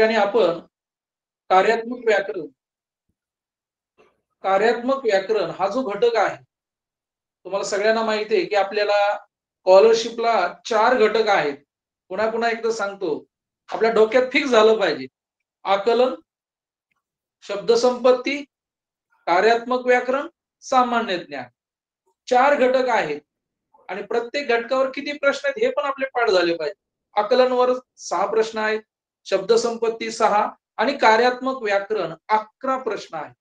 ठिकाणी आपण कार्यात्मक व्याकरण कार्यात्मक व्याकरण हा जो घटक आहे तुम्हाला सगळ्यांना माहिती आहे की आपल्याला स्कॉलरशिपला चार घटक आहेत. पुन्हा पुन्हा एकदा सांगतो आपल्या डोक्यात फिक्स झालं पाहिजे. आकलन शब्दसंपत्ती कार्यात्मक व्याकरण सामान्य ज्ञान. चार घटक आहेत. आणि प्रत्येक घटकावर किती प्रश्न आहेत हे पण आपले पाठ झाले पाहिजे. आकलनवर सहा प्रश्न आहेत. शब्दसंपत्ती सहा आणि कार्यात्मक व्याकरण अकरा प्रश्न आहेत.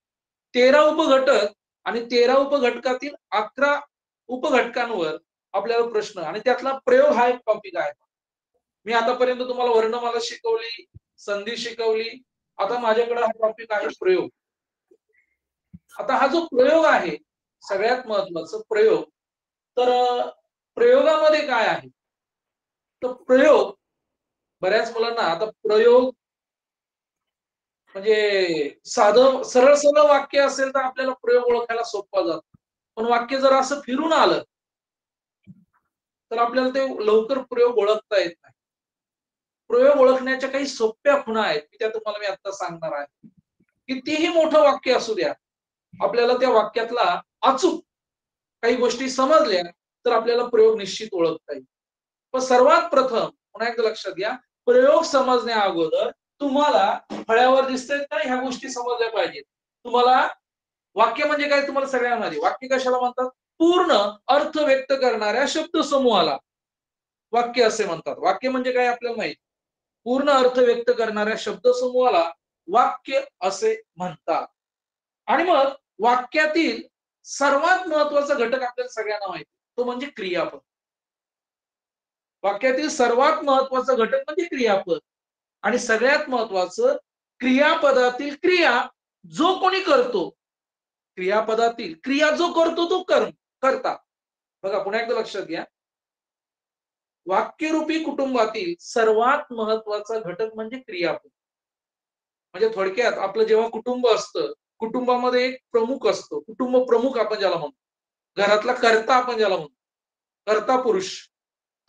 तेरा उपघटक आणि तेरा उपघटकातील अकरा उपघटकांवर आपल्याला प्रश्न आणि त्यातला प्रयोग हा एक टॉपिक आहे. मी आतापर्यंत तुम्हाला वर्णमाला शिकवली संधी शिकवली. आता माझ्याकडे हा टॉपिक आहे प्रयोग. आता हा जो प्रयोग आहे सगळ्यात महत्त्वाचा प्रयोग तर प्रयोगामध्ये काय आहे? तर प्रयोग बऱ्याच मुलांना आता प्रयोग म्हणजे साधं सरळ सरळ वाक्य असेल तर आपल्याला प्रयोग ओळखायला सोपा जातो. पण वाक्य जर असं फिरून आलं तर आपल्याला ते लवकर प्रयोग ओळखता येत नाही. प्रयोग ओळखण्याच्या काही सोप्या खुणा आहेत की त्या तुम्हाला मी आता सांगणार आहे. कितीही मोठं वाक्य असू द्या आपल्याला त्या वाक्यातला अचूक काही गोष्टी समजल्या तर आपल्याला प्रयोग निश्चित ओळखता येईल. पण सर्वात प्रथम पुन्हा एकदा लक्षात घ्या प्रयोग समजण्या अगोदर तुम्हाला फळ्यावर दिसतंय का ह्या गोष्टी समजल्या पाहिजेत. तुम्हाला वाक्य म्हणजे काय तुम्हाला सगळ्यांना माहिती वाक्य कशाला म्हणतात? पूर्ण अर्थ व्यक्त करणाऱ्या शब्द समूहाला. वाक्य असे म्हणतात. वाक्य म्हणजे काय आपल्याला माहीत? पूर्ण अर्थ व्यक्त करणाऱ्या शब्द समूहाला वाक्य असे म्हणतात. आणि मग वाक्यातील सर्वात महत्त्वाचा घटक आपल्याला सगळ्यांना माहिती तो म्हणजे क्रियापद. वाक्यातील सर्वात महत्त्वाचा घटक म्हणजे क्रियापद. आणि सगळ्यात महत्वाचं क्रियापदातील क्रिया जो कोणी करतो क्रियापदातील क्रिया जो करतो तो कर्म करता. बघा पुन्हा एकदा लक्षात घ्या. वाक्यरूपी कुटुंबातील सर्वात महत्त्वाचा घटक म्हणजे क्रियापद. म्हणजे थोडक्यात आपलं जेव्हा कुटुंब असतं कुटुंबामध्ये एक प्रमुख असतो. कुटुंब प्रमुख आपण ज्याला म्हणतो. घरातला कर्ता आपण ज्याला म्हणतो. कर्ता पुरुष.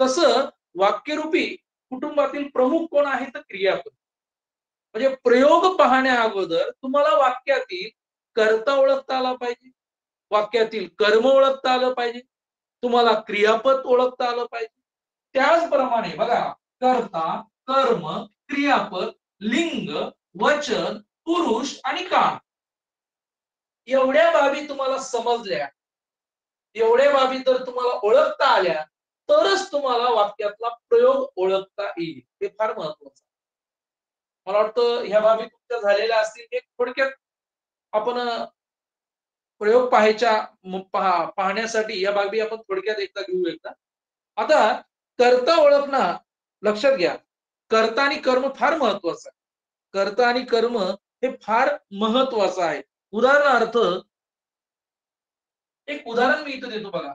तसं वाक्यरूपी कुटुंबातील प्रमुख कोण आहे तर क्रियापद. म्हणजे प्रयोग पाहण्या अगोदर तुम्हाला वाक्यातील कर्ता ओळखता आला पाहिजे. वाक्यातील कर्म ओळखता आलं पाहिजे. तुम्हाला क्रियापद ओळखता आलं पाहिजे. त्याचप्रमाणे बघा कर्ता कर्म क्रियापद लिंग वचन पुरुष आणि काळ. एवढ्या बाबी तुम्हाला समजल्या. एवढ्या बाबी जर तुम्हाला ओळखता आल्या. तरच तुम्हाला वाक्यातला प्रयोग ओळखता येईल. हे फार महत्वाचं मला वाटतं ह्या बाबी तुमच्या झालेल्या असतील. एक थोडक्यात आपण प्रयोग पाहायच्या पाहण्यासाठी या बाबी आपण थोडक्यात एकदा घेऊ एकदा. आता कर्ता ओळखणं लक्षात घ्या. कर्ता आणि कर्म फार महत्वाचं आहे. कर्ता आणि कर्म हे फार महत्वाचं आहे. उदाहरणार्थ एक उदाहरण मी इथं देतो बघा.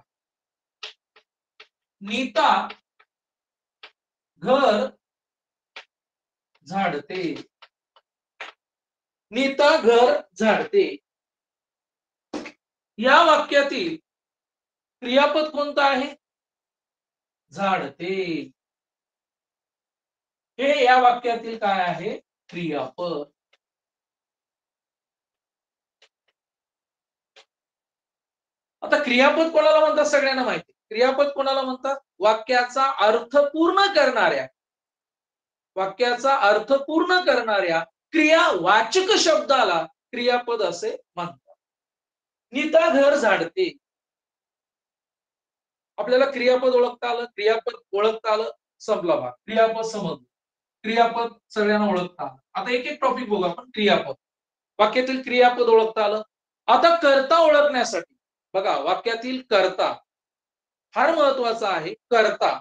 नीता घर झाडते. नीता घर झाडते. या वाक्यातील क्रियापद कोणतं आहे? झाडते. हे या वाक्यातील काय आहे? क्रियापद. आता क्रियापद कोणाला म्हणतात सगळ्यांना माहिती? क्रियापद कोणाला म्हणतात? वाक्याचा अर्थ पूर्ण करणाऱ्या. वाक्याचा अर्थ पूर्ण करणाऱ्या क्रियावाचक शब्दाला क्रियापद असे म्हणतात. नीता घर झाडते. आपल्याला क्रियापद ओळखता आलं क्रियापद ओळखता आलं संपला भाग. क्रियापद समजलं. क्रियापद सगळ्यांना ओळखता आलं. आता एक एक टॉपिक बघू आपण क्रियापद. वाक्यातील क्रियापद ओळखता आलं. आता कर्ता ओळखण्यासाठी. बघा वाक्यातील कर्ता. फार महत्त्वाचा आहे कर्ता.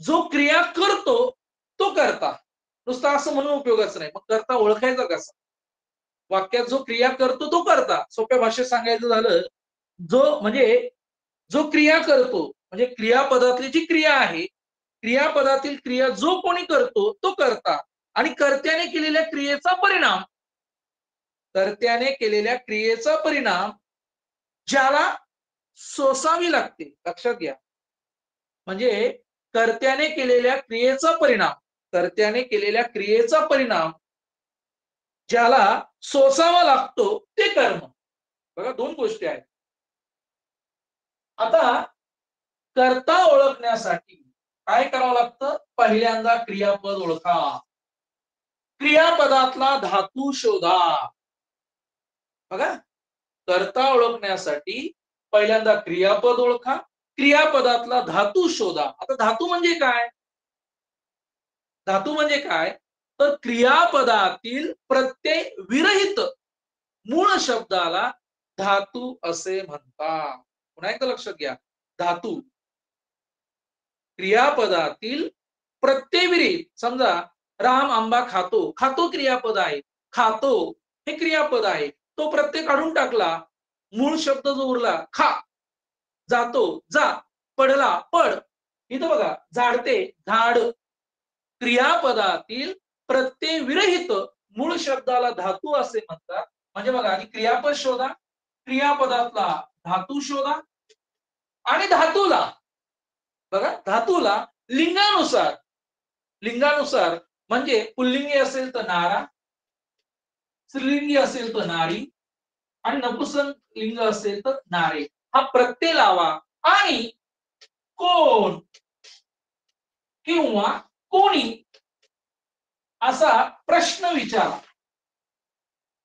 जो क्रिया करतो तो करता. नुसता असं म्हणून उपयोगाचं नाही. मग करता ओळखायचा कसा? वाक्यात जो क्रिया करतो तो करता. सोप्या भाषेत सांगायचं झालं जो म्हणजे जो क्रिया करतो म्हणजे क्रियापदातली जी क्रिया आहे क्रियापदातील क्रिया जो कोणी करतो तो करता. आणि कर्त्याने केलेल्या क्रियेचा परिणाम. कर्त्याने केलेल्या क्रियेचा परिणाम ज्याला सोसावी लागते. लक्षात घ्या. म्हणजे कर्त्याने केलेल्या क्रियेचा परिणाम कर्त्याने केलेल्या क्रियेचा परिणाम ज्याला सोसावा लागतो ते कर्म. बघा दोन गोष्टी आहेत. आता कर्ता ओळखण्यासाठी काय करावं लागतं? पहिल्यांदा क्रियापद ओळखा. क्रियापदातला धातू शोधा. बघा कर्ता ओळखण्यासाठी पहिल्यांदा क्रियापद ओळखा. क्रियापदातला धातू शोधा. आता धातू म्हणजे काय? धातू म्हणजे काय? तर क्रियापदातील प्रत्यय विरहित मूळ शब्दाला धातू असे म्हणतात. पुन्हा एकदा लक्षात घ्या. धातू. क्रियापदातील प्रत्यय विरहित. समजा राम आंबा खातो. खातो क्रियापद आहे. खातो. हे क्रियापद आहे. तो प्रत्यय काढून टाकला. मूळ शब्द जो उरला खा जातो जा पडला पड. इथं बघा झाडते झाड. क्रियापदातील प्रत्यय विरहित मूळ शब्दाला धातू असे म्हणतात. म्हणजे बघा आणि क्रियापद शोधा क्रियापदातला धातू शोधा आणि धातूला बघा धातूला लिंगानुसार लिंगानुसार म्हणजे पुल्लिंगी असेल तर नारा स्त्रीलिंगी असेल तर नारी आणि नपुसक लिंग असेल तर नारे. हा प्रत्यय लावा आणि कोण? किंवा कोणी? असा प्रश्न विचारा.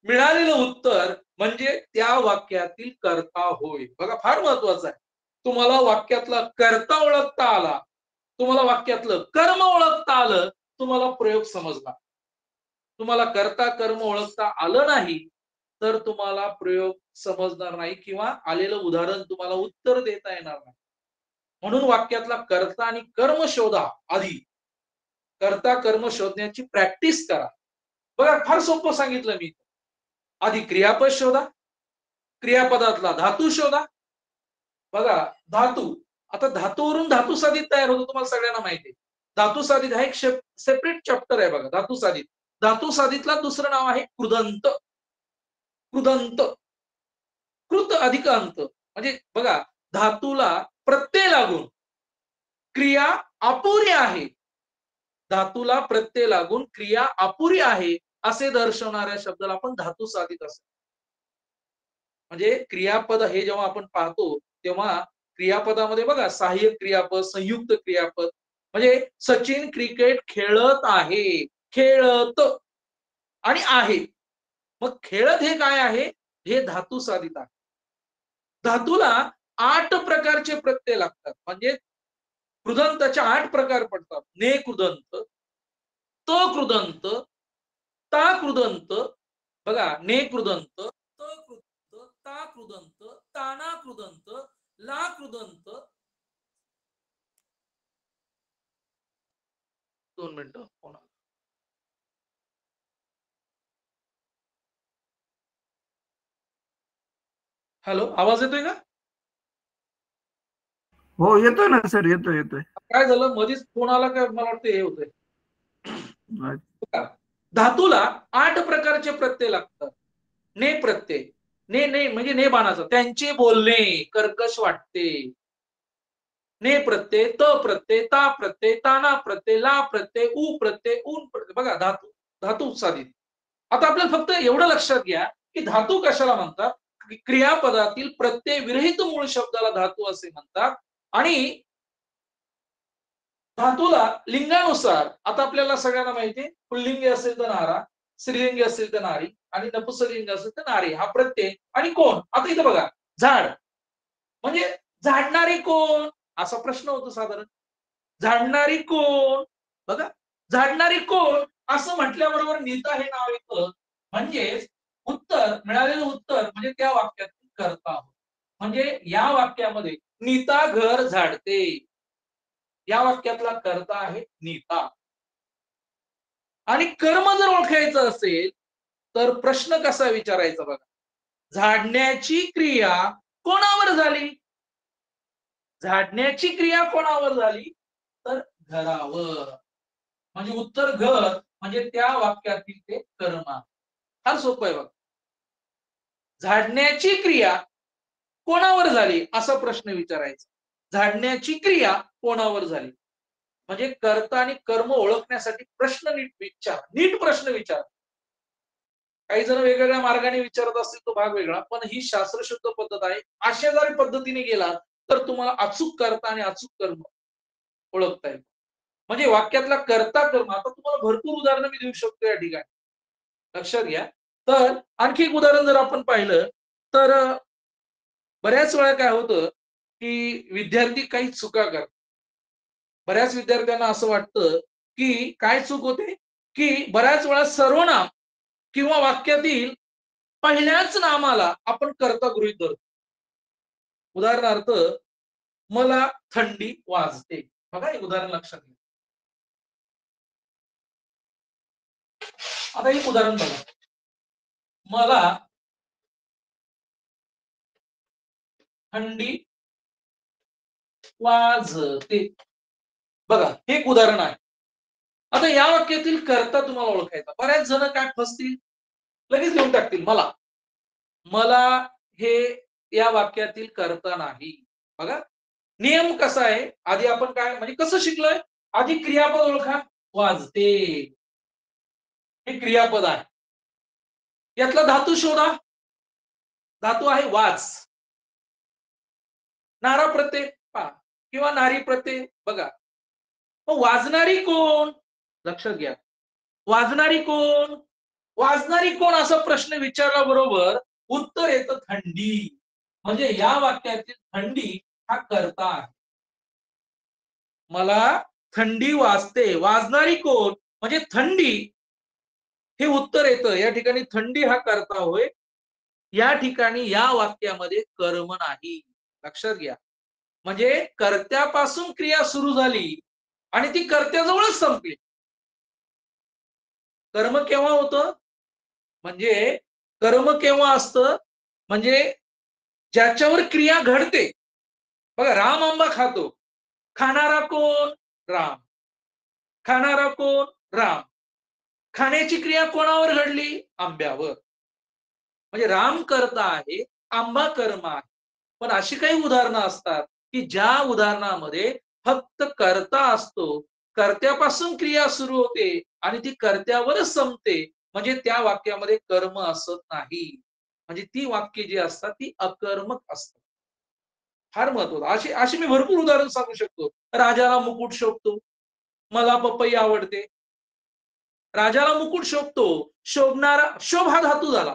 मिळालेलं उत्तर म्हणजे त्या वाक्यातील कर्ता होय. बघा फार महत्वाचं आहे. तुम्हाला वाक्यातला कर्ता ओळखता आला. तुम्हाला वाक्यातलं कर्म ओळखता आलं. तुम्हाला प्रयोग समजला. तुम्हाला कर्ता कर्म ओळखता आलं नाही. तर तुम्हाला प्रयोग समजणार नाही किंवा आलेलं उदाहरण तुम्हाला उत्तर देता येणार नाही. म्हणून वाक्यातला कर्ता आणि कर्म शोधा आधी. कर्ता कर्म शोधण्याची प्रॅक्टिस करा. बघा फार सोपं सांगितलं मी. आधी क्रियापद शोधा. क्रियापदातला धातू शोधा. बघा धातू. आता धातूवरून धातू साधित तयार होतो तुम्हाला सगळ्यांना माहिती आहे. धातू साधित हा एक सेपरेट चॅप्टर आहे बघा धातू साधित धातू साधितला दुसरं नाव आहे कृदंत. कृदंत कृत अधिक अंत म्हणजे बघा धातूला प्रत्यय लागून क्रिया अपुरी आहे. धातूला प्रत्यय लागून क्रिया अपुरी आहे असे दर्शवणाऱ्या शब्दाला आपण धातू साधित असतो म्हणजे क्रियापद हे जेव्हा आपण पाहतो तेव्हा क्रियापदामध्ये बघा सहाय्यक क्रियापद संयुक्त क्रियापद. म्हणजे सचिन क्रिकेट खेळत आहे खेळत आणि आहे. मग खेळत हे काय आहे? हे धातू साधित आहे. धातूला आठ प्रकारचे प्रत्यय लागतात. म्हणजे कृदंताचे आठ प्रकार पडतात. ने कृदंत त कृदंत ता कृदंत बघा ने कृदंत त कृदंत ता कृदंत ताना कृदंत ला कृदंत. दोन मिनिटं हॅलो आवाज येतोय का? हो येतोय ना सर येतोय येतोय. काय झालं? मधीच फोन आला का? मला वाटतं हे होतंय. धातूला आठ प्रकारचे प्रत्यय लागतात. ने प्रत्यय ने ने म्हणजे ने बाणाचा. त्यांचे बोलणे कर्कश वाटते. ने प्रत्यय त प्रत्यय ता प्रत्यय ताना प्रत्यय ला प्रत्यय उ प्रत्यय ऊन प्रत्यय. बघा धातू धातू साधित आता आपल्याला फक्त एवढं लक्षात घ्या की धातू कशाला म्हणतात? क्रियापदातील प्रत्यय विरहित मूळ शब्दाला धातू असे म्हणतात. आणि धातूला लिंगानुसार आता आपल्याला सगळ्यांना माहिती पुल्लिंगी असेल तर नारा स्त्रीलिंगी असेल तर नारी आणि नपुसलिंग असेल तर नारी हा प्रत्यय आणि कोण? आता इथं बघा झाड. म्हणजे झाडणारी कोण? असा प्रश्न होतो साधारण. झाडणारी कोण? बघा झाडणारी कोण? असं म्हटल्याबरोबर नीता हे नाव येतं. म्हणजेच उत्तर मिळालेलं उत्तर म्हणजे त्या वाक्यातून करता आहोत. म्हणजे या वाक्यामध्ये नीता घर झाडते. या वाक्यातला कर्ता आहे नीता. आणि कर्म जर ओळखायचं असेल तर प्रश्न कसा विचारायचा बघा? झाडण्याची क्रिया कोणावर झाली? झाडण्याची क्रिया कोणावर झाली? तर घरावर. म्हणजे उत्तर घर म्हणजे त्या वाक्यातील ते कर्म फार सोपं आहे बघा. झाडण्याची क्रिया कोणावर झाली? असा प्रश्न विचारायचा. झाडण्याची क्रिया कोणावर झाली? म्हणजे कर्ता आणि कर्म ओळखण्यासाठी प्रश्न नीट विचार नीट प्रश्न विचार. काही जण वेगवेगळ्या मार्गाने विचारत असतील तो भाग वेगळा. पण ही शास्त्रशुद्ध पद्धत आहे. अशा पद्धतीने गेला तर तुम्हाला अचूक कर्ता आणि अचूक कर्म ओळखता येईल. म्हणजे वाक्यातला कर्ता कर्म. आता तुम्हाला भरपूर उदाहरणं मी देऊ शकतो या ठिकाणी. लक्षात घ्या. तर आणखी एक उदाहरण जर आपण पाहिलं तर बऱ्याच वेळा काय होतं की विद्यार्थी काही चुका करतात. बऱ्याच विद्यार्थ्यांना असं वाटतं की काय चूक होते? की बऱ्याच वेळा सर्वनाम किंवा वाक्यातील पहिल्याच नामाला आपण कर्ता गृहित धरतो. उदाहरणार्थ मला थंडी वाजते. बघा एक उदाहरण लक्षात घ्या. आता एक उदाहरण बघा. मला थंडी वाजते. बघा हे एक उदाहरण आहे. आता या वाक्यातील कर्ता तुम्हाला ओळखायचा. बऱ्याच जण काय फसतील? लगेच घेऊन टाकतील मला. मला हे या वाक्यातील कर्ता नाही. बघा नियम कसा आहे? आधी आपण काय म्हणजे कसं शिकलोय? आधी क्रियापद ओळखा. वाजते. हे क्रियापद आहे. यातला धातू शोधा. धातू आहे वाच नारा प्रत्यय पहा. किंवा नारी प्रत्यय बघा. मग वाजणारी कोण? लक्षात घ्या. वाजणारी कोण? वाजणारी कोण असा प्रश्न विचारला बरोबर? उत्तर येतं थंडी. म्हणजे या वाक्यातील थंडी हा करता आहे. मला थंडी वाजते. वाजणारी कोण? म्हणजे थंडी हे उत्तर येतं. या ठिकाणी थंडी हा करता होय. या ठिकाणी या वाक्यामध्ये कर्म नाही. लक्षात घ्या. म्हणजे कर्त्यापासून क्रिया सुरू झाली आणि ती कर्त्याजवळच संपली. कर्म केव्हा होतं? म्हणजे कर्म केव्हा असतं? म्हणजे ज्याच्यावर क्रिया घडते. बघा राम आंबा खातो. खाणारा कोण? राम. खाणारा कोण? राम. खाण्याची क्रिया कोणावर घडली? आंब्यावर. म्हणजे राम करता आहे आंबा कर्म आहे. पण अशी काही उदाहरणं असतात की ज्या उदाहरणामध्ये फक्त कर्ता असतो कर्त्यापासून क्रिया सुरू होते आणि ती कर्त्यावरच संपते. म्हणजे त्या वाक्यामध्ये कर्म असत नाही. म्हणजे ती वाक्य जी असतात ती अकर्मक असतात. फार महत्वाचं. अशी अशी मी भरपूर उदाहरण सांगू शकतो. राजाला मुकुट शोभतो. मला पपई आवडते. राजाला मुकुट शोभतो शोभणारा शोभ हा धातू झाला.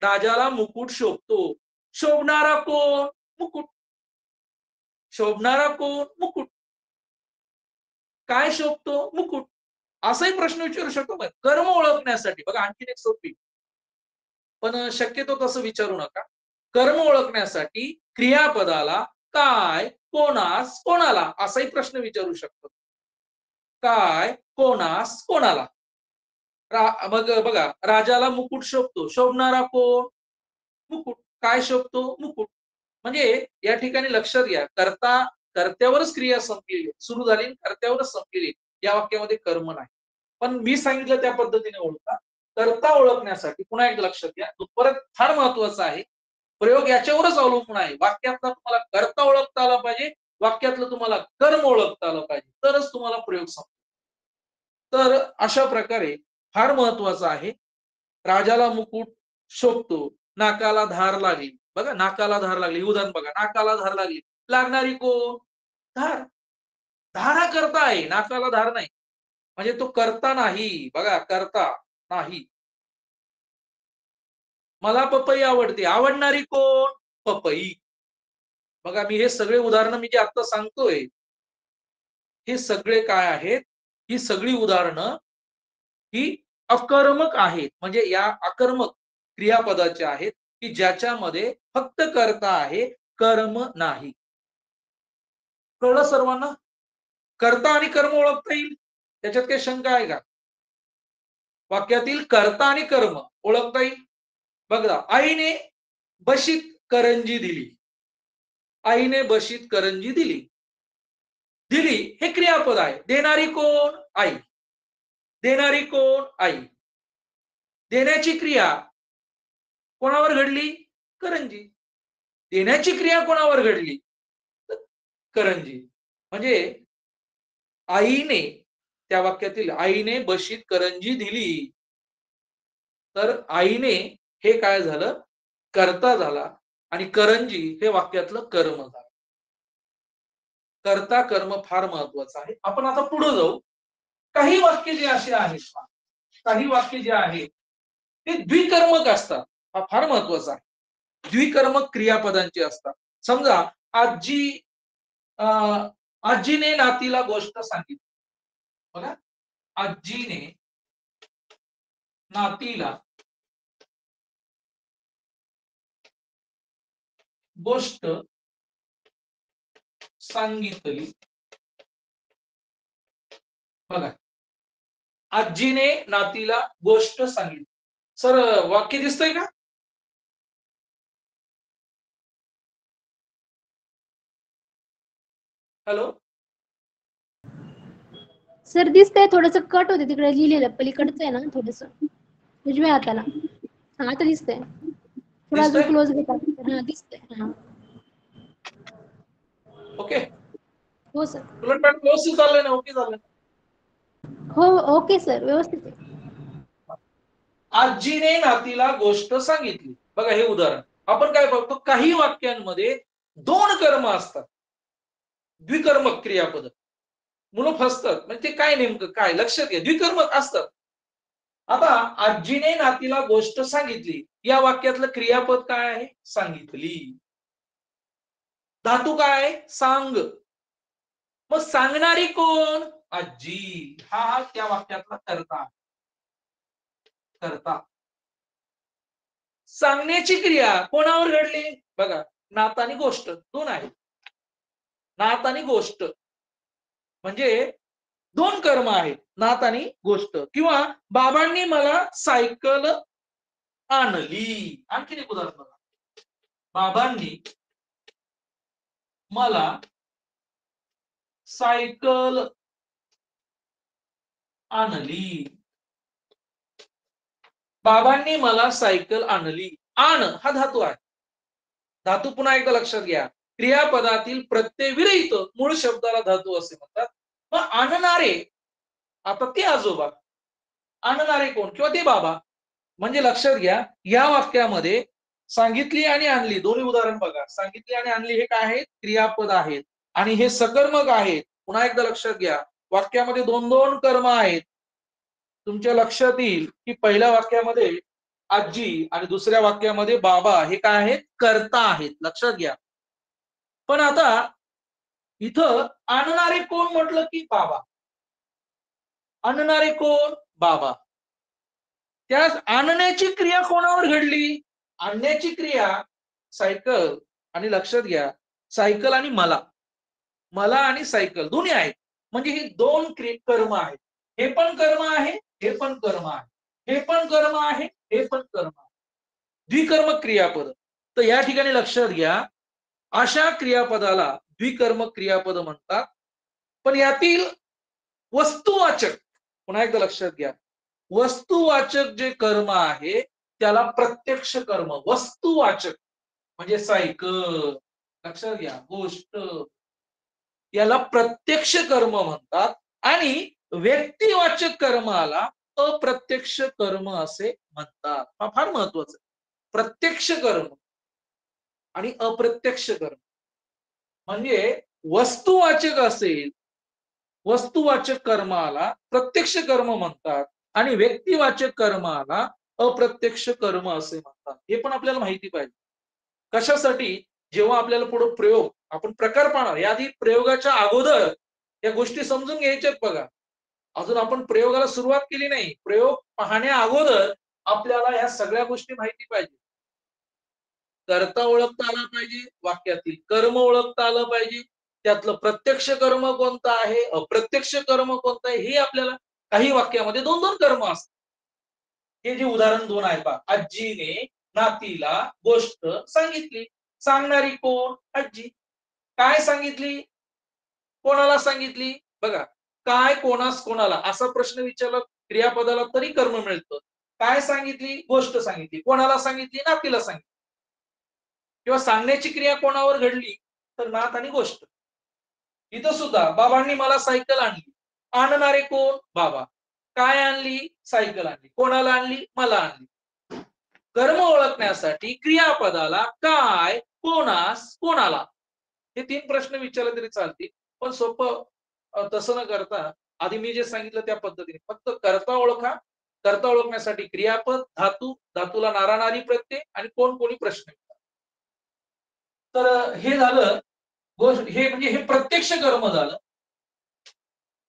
राजाला मुकुट शोभतो शोभणारा कोण? मुकुट. शोभणारा कोण? मुकुट. काय शोभतो? मुकुट. असाही प्रश्न विचारू शकतो मग कर्म ओळखण्यासाठी. बघा आणखीन एक सोपी. पण शक्यतो तसं विचारू नका. कर्म ओळखण्यासाठी क्रियापदाला काय कोणास कोणाला? असाही प्रश्न विचारू शकतो. काय कोणास कोणाला? मग बघा राजाला मुकुट शोभतो. शोभणारा कोण? मुकुट. काय शोभतो? मुकुट. म्हणजे या ठिकाणी लक्षात घ्या करता कर्त्यावरच क्रिया संपलेली सुरू झाली कर्त्यावरच संपलेली या वाक्यामध्ये कर्म नाही. पण मी सांगितलं त्या पद्धतीने ओळखा. कर्ता ओळखण्यासाठी पुन्हा एक लक्षात घ्या तो परत फार महत्त्वाचा आहे प्रयोग याच्यावरच अवलंबून आहे. वाक्यातला तुम्हाला कर्ता ओळखता आला पाहिजे वाक्यातलं तुम्हाला कर्म ओळखता आलं पाहिजे तरच तुम्हाला प्रयोग संपतो. तर अशा प्रकारे फार महत्वाचं आहे. राजाला मुकुट शोभतो नाकाला धार लागली. बघा नाकाला धार लागली. उदाहरण बघा नाकाला धार लागली. लागणारी कोण? धार. धारा करता आहे. नाकाला धार नाही. म्हणजे तो करता नाही. बघा करता नाही. मला पपई आवडते. आवडणारी कोण? पपई. बघा मी हे सगळे उदाहरणं मी जे आता सांगतोय हे सगळे काय आहेत? ही सगळी उदाहरणं ही अकर्मक आहेत. म्हणजे या अकर्मक क्रियापदाच्या आहेत की ज्याच्यामध्ये फक्त करता आहे कर्म नाही. कळलं सर्वांना? कर्ता आणि कर्म ओळखता येईल? त्याच्यात काही शंका आहे का? वाक्यातील कर्ता आणि कर्म ओळखता येईल? बघा आईने बशीत करंजी दिली. आईने बशीत करंजी दिली. दिली हे क्रियापद आहे. देणारी कोण? आई. देणारी कोण? आई. देण्याची क्रिया कोणावर घडली? करंजी. देण्याची क्रिया कोणावर घडली? करंजी. म्हणजे आईने त्या वाक्यातील आईने बशीत करंजी दिली. तर आईने हे काय झालं? करता झाला. आणि करंजी हे वाक्यातलं कर्म झालं. कर्ता कर्म फार महत्वाचं आहे. आपण आता पुढे जाऊ. काही वाक्य जे असे आहेत काही वाक्य जे आहेत ते द्विकर्मक असतात. हा फार महत्त्वाचा आहे. द्विकर्मक क्रियापदांचे असतात. समजा आजी अं, आजीने नातीला गोष्ट सांगितली. बघा आजीने नातीला गोष्ट सांगितली. बघा आजीने नातीला गोष्ट सांगितली. सर वाक्य दिसतंय का? हॅलो? सर दिसतंय थोडस कट होते तिकडे लिहिलेलं. पलीकडचं आहे ना थोडस. उजव्या हाताला. हा आता दिसतंय. थोडा अजून? क्लोज घेतात हा दिसतंय. हा. ओके. हो सर. उलट व्यवस्थित चाललंय ना? ओके झालं हो ओके सर व्यवस्थित आहे. आजीने नातीला गोष्ट सांगितली. बघा हे उदाहरण. आपण काय बघतो? काही वाक्यांमध्ये दोन कर्म असतात. द्विकर्मक क्रियापद. मुलं फसतात. म्हणजे ते काय नेमकं? काय? लक्षात घ्या. द्विकर्मक असतात. आता आजीने नातीला गोष्ट सांगितली. या वाक्यातलं क्रियापद काय आहे? सांगितली. धातू काय सांग. मग सांगणारी कोण? अजी हा हा त्या वाक्यातला करता. करता. सांगण्याची क्रिया कोणावर घडली? बघा नात आणि गोष्ट दोन आहे नात आणि गोष्ट. म्हणजे दोन कर्म आहेत नात आणि गोष्ट. किंवा बाबांनी मला सायकल आणली. आणखीन एक उदाहरण बघा. बाबांनी मला सायकल आणली. बाबांनी मला सायकल आणली. आण हा धातू आहे. धातू पुन्हा एकदा लक्षात घ्या. क्रियापदातील प्रत्यय विरहित मूळ शब्दाला धातू असे म्हणतात. मग आणणारे आता ते आजोबा. आणणारे कोण? किंवा ते बाबा. म्हणजे लक्षात घ्या या वाक्यामध्ये सांगितली आणि आणली. दोन्ही उदाहरण बघा. सांगितली आणि आणली हे काय आहेत? क्रियापद आहेत. आणि हे सकर्मक आहेत. पुन्हा एकदा लक्षात घ्या. वाक्यामध्ये दोन दोन कर्म आहेत. तुमच्या लक्षात येईल की पहिल्या वाक्यामध्ये आजी आणि दुसऱ्या वाक्यामध्ये बाबा हे काय आहेत? कर्ता आहेत. लक्षात घ्या. पण आता इथं आणणारे कोण म्हटलं की बाबा? आणणारे कोण? बाबा. त्यास आणण्याची क्रिया कोणावर घडली? आणण्याची क्रिया सायकल. आणि लक्षात घ्या सायकल आणि मला. मला आणि सायकल दोन्ही आहेत. म्हणजे ही दोन कर्म आहेत. हे पण कर्म आहे हे पण कर्म आहे. हे पण कर्म आहे हे पण कर्म आहे. द्विकर्म क्रियापद. तर या ठिकाणी लक्षात घ्या अशा क्रियापदाला द्विकर्म क्रियापद म्हणतात. पण यातील वस्तुवाचक पुन्हा एकदा लक्षात घ्या. वस्तुवाचक जे कर्म आहे त्याला प्रत्यक्ष कर्म वस्तुवाचक. म्हणजे सायकल. लक्षात घ्या. गोष्ट. याला प्रत्यक्ष कर्म म्हणतात. आणि व्यक्तिवाचक कर्माला अप्रत्यक्ष कर्म असे म्हणतात. हा फार महत्त्वाचा आहे. प्रत्यक्ष कर्म आणि अप्रत्यक्ष कर्म. म्हणजे वस्तुवाचक असेल वस्तुवाचक कर्माला प्रत्यक्ष कर्म म्हणतात आणि व्यक्तिवाचक कर्माला अप्रत्यक्ष कर्म असे म्हणतात. हे पण आपल्याला माहिती पाहिजे. कशासाठी? जेव्हा आपल्याला पुढे प्रयोग आपण प्रकार पाहणार. याआधी प्रयोगाच्या अगोदर या गोष्टी समजून घ्यायच्यात बघा. अजून आपण प्रयोगाला सुरुवात केली नाही. प्रयोग पाहण्या अगोदर आपल्याला या सगळ्या गोष्टी माहिती पाहिजे. कर्ता ओळखता आला पाहिजे वाक्यातील. कर्म ओळखता आलं पाहिजे. त्यातलं प्रत्यक्ष कर्म कोणतं आहे? अप्रत्यक्ष कर्म कोणतं आहे? हे आपल्याला काही वाक्यामध्ये दोन दोन कर्म असतात. हे जे उदाहरण दोन आहे बा आजीने नातीला गोष्ट सांगितली. सांगणारी कोण? आजी. काय सांगितली? कोणाला सांगितली? बघा काय कोणास कोणाला? असा प्रश्न विचारला क्रियापदाला तरी कर्म मिळतं. काय सांगितली? गोष्ट सांगितली. कोणाला सांगितली? नातीला सांगितली. किंवा सांगण्याची क्रिया कोणावर घडली? तर नात आणि गोष्ट. इथं सुद्धा बाबांनी मला सायकल आणली. आणणारे कोण? बाबा. काय आणली? सायकल आणली. कोणाला आणली? मला आणली. कर्म ओळखण्यासाठी क्रियापदाला काय कोणास कोणाला? हे तीन प्रश्न विचारले तरी चालतील. पण सोपं तसं न करता आधी मी जे सांगितलं त्या पद्धतीने. फक्त करता ओळखा. करता ओळखण्यासाठी क्रियापद धातू धातूला नारा नारी प्रत्यय आणि कोण कोणी प्रश्न तर हे झालं गोष्ट हे म्हणजे हे प्रत्यक्ष कर्म झालं.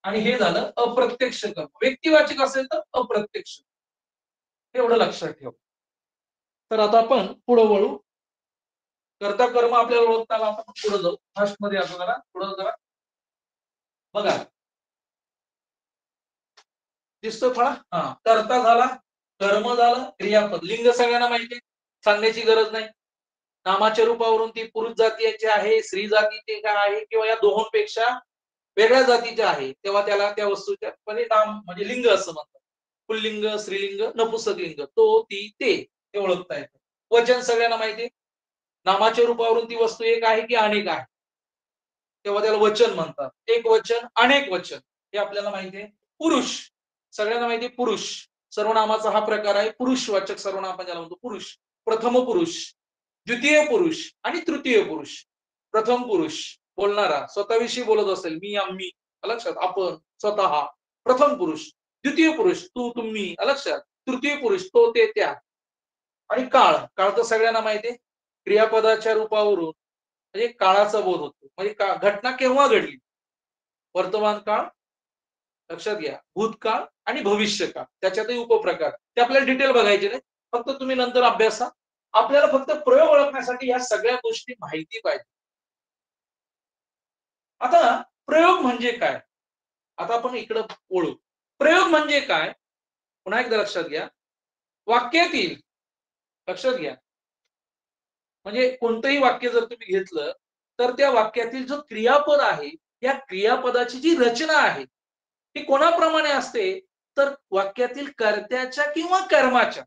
आणि हे झालं अप्रत्यक्ष कर्म. व्यक्तिवाचक असेल तर अप्रत्यक्ष. एवढं लक्षात ठेव. तर आता आपण पुढे वळू. कर्ता कर्म आपल्याला ओळखता आला आपण पुढे जाऊ. फास्टमध्ये असं जरा पुढे जरा. बघा. दिसतो फळा? हा. कर्ता झाला कर्म झालं क्रियापद. लिंग सगळ्यांना माहिती सांगण्याची गरज नाही. नामाच्या रूपावरून ती पुरुष जातीचे आहे स्त्री जातीचे काय आहे किंवा या दोहोंपेक्षा वेगळ्या जातीचे आहे तेव्हा त्याला त्या वस्तूच्या म्हणजे नाम म्हणजे लिंग असं म्हणतात. पुल्लिंग स्त्रीलिंग नपुसक लिंग तो ती ते ते ओळखता येतं. वचन सगळ्यांना माहिती नामाच्या रूपावरून ती वस्तू एक आहे की अनेक आहे? तेव्हा त्याला वचन म्हणतात. एक वचन अनेक वचन. हे आपल्याला माहिती आहे. पुरुष. सगळ्यांना माहिती आहे पुरुष. सर्वनामाचा हा प्रकार आहे. पुरुषवाचक सर्वनाम आपण ज्याला म्हणतो पुरुष. प्रथम पुरुष द्वितीय पुरुष आणि तृतीय पुरुष. प्रथम पुरुष बोलणारा स्वतःविषयी बोलत असेल मी आम्ही लक्षात? आपण स्वतः. प्रथम पुरुष द्वितीय पुरुष तू तुम्ही. लक्षात? तृतीय पुरुष तो ते त्या. आणि काळ. काळ तर सगळ्यांना माहिती आहे. क्रियापदाच्या रूपावरून म्हणजे काळाचा बोध होतो. म्हणजे का घटना केव्हा घडली? वर्तमान काळ? लक्षात घ्या. भूतकाळ आणि भविष्यकाळ. त्याच्यातही उपप्रकार. ते आपल्याला डिटेल बघायचे नाही. फक्त तुम्ही नंतर अभ्यासा. आपल्याला फक्त प्रयोग ओळखण्यासाठी या सगळ्या गोष्टी माहिती पाहिजे. आता प्रयोग म्हणजे काय? आता आपण इकडं ओळू. प्रयोग म्हणजे काय? पुन्हा एकदा लक्षात घ्या. वाक्यातील लक्षात घ्या. म्हणजे कोणतंही वाक्य जर तुम्ही घेतलं तर त्या वाक्यातील जो क्रियापद आहे या क्रियापदाची जी रचना आहे ती कोणाप्रमाणे असते? तर वाक्यातील कर्त्याच्या किंवा कर्माच्या.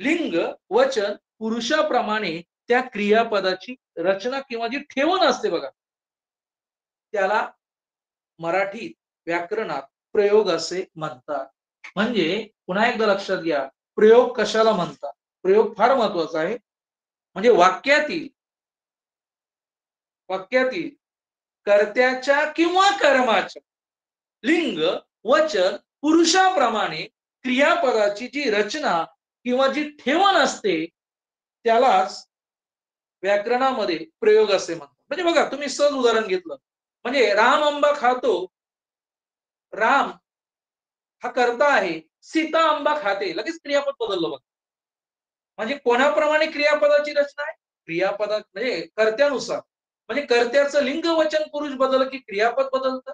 लिंग वचन पुरुषाप्रमाणे त्या क्रियापदाची रचना किंवा जी ठेवण असते बघा. त्याला मराठीत व्याकरणात प्रयोग असे म्हणतात. म्हणजे पुन्हा एकदा लक्षात घ्या प्रयोग कशाला म्हणतात? प्रयोग फार महत्त्वाचा आहे. म्हणजे वाक्यातील वाक्यातील कर्त्याच्या किंवा कर्माच्या लिंग वचन पुरुषाप्रमाणे क्रियापदाची जी रचना किंवा जी ठेवण असते त्यालाच व्याकरणामध्ये प्रयोग असे म्हणतात. म्हणजे बघा तुम्ही सहज उदाहरण घेतलं. म्हणजे राम आंबा खातो. राम हा करता आहे. सीता आंबा खाते. लगेच क्रियापद बदललं बघा. म्हणजे कोणाप्रमाणे क्रियापदाची रचना आहे? क्रियापदा म्हणजे कर्त्यानुसार. म्हणजे कर्त्याचं लिंग वचन पुरुष बदललं की क्रियापद बदलतं?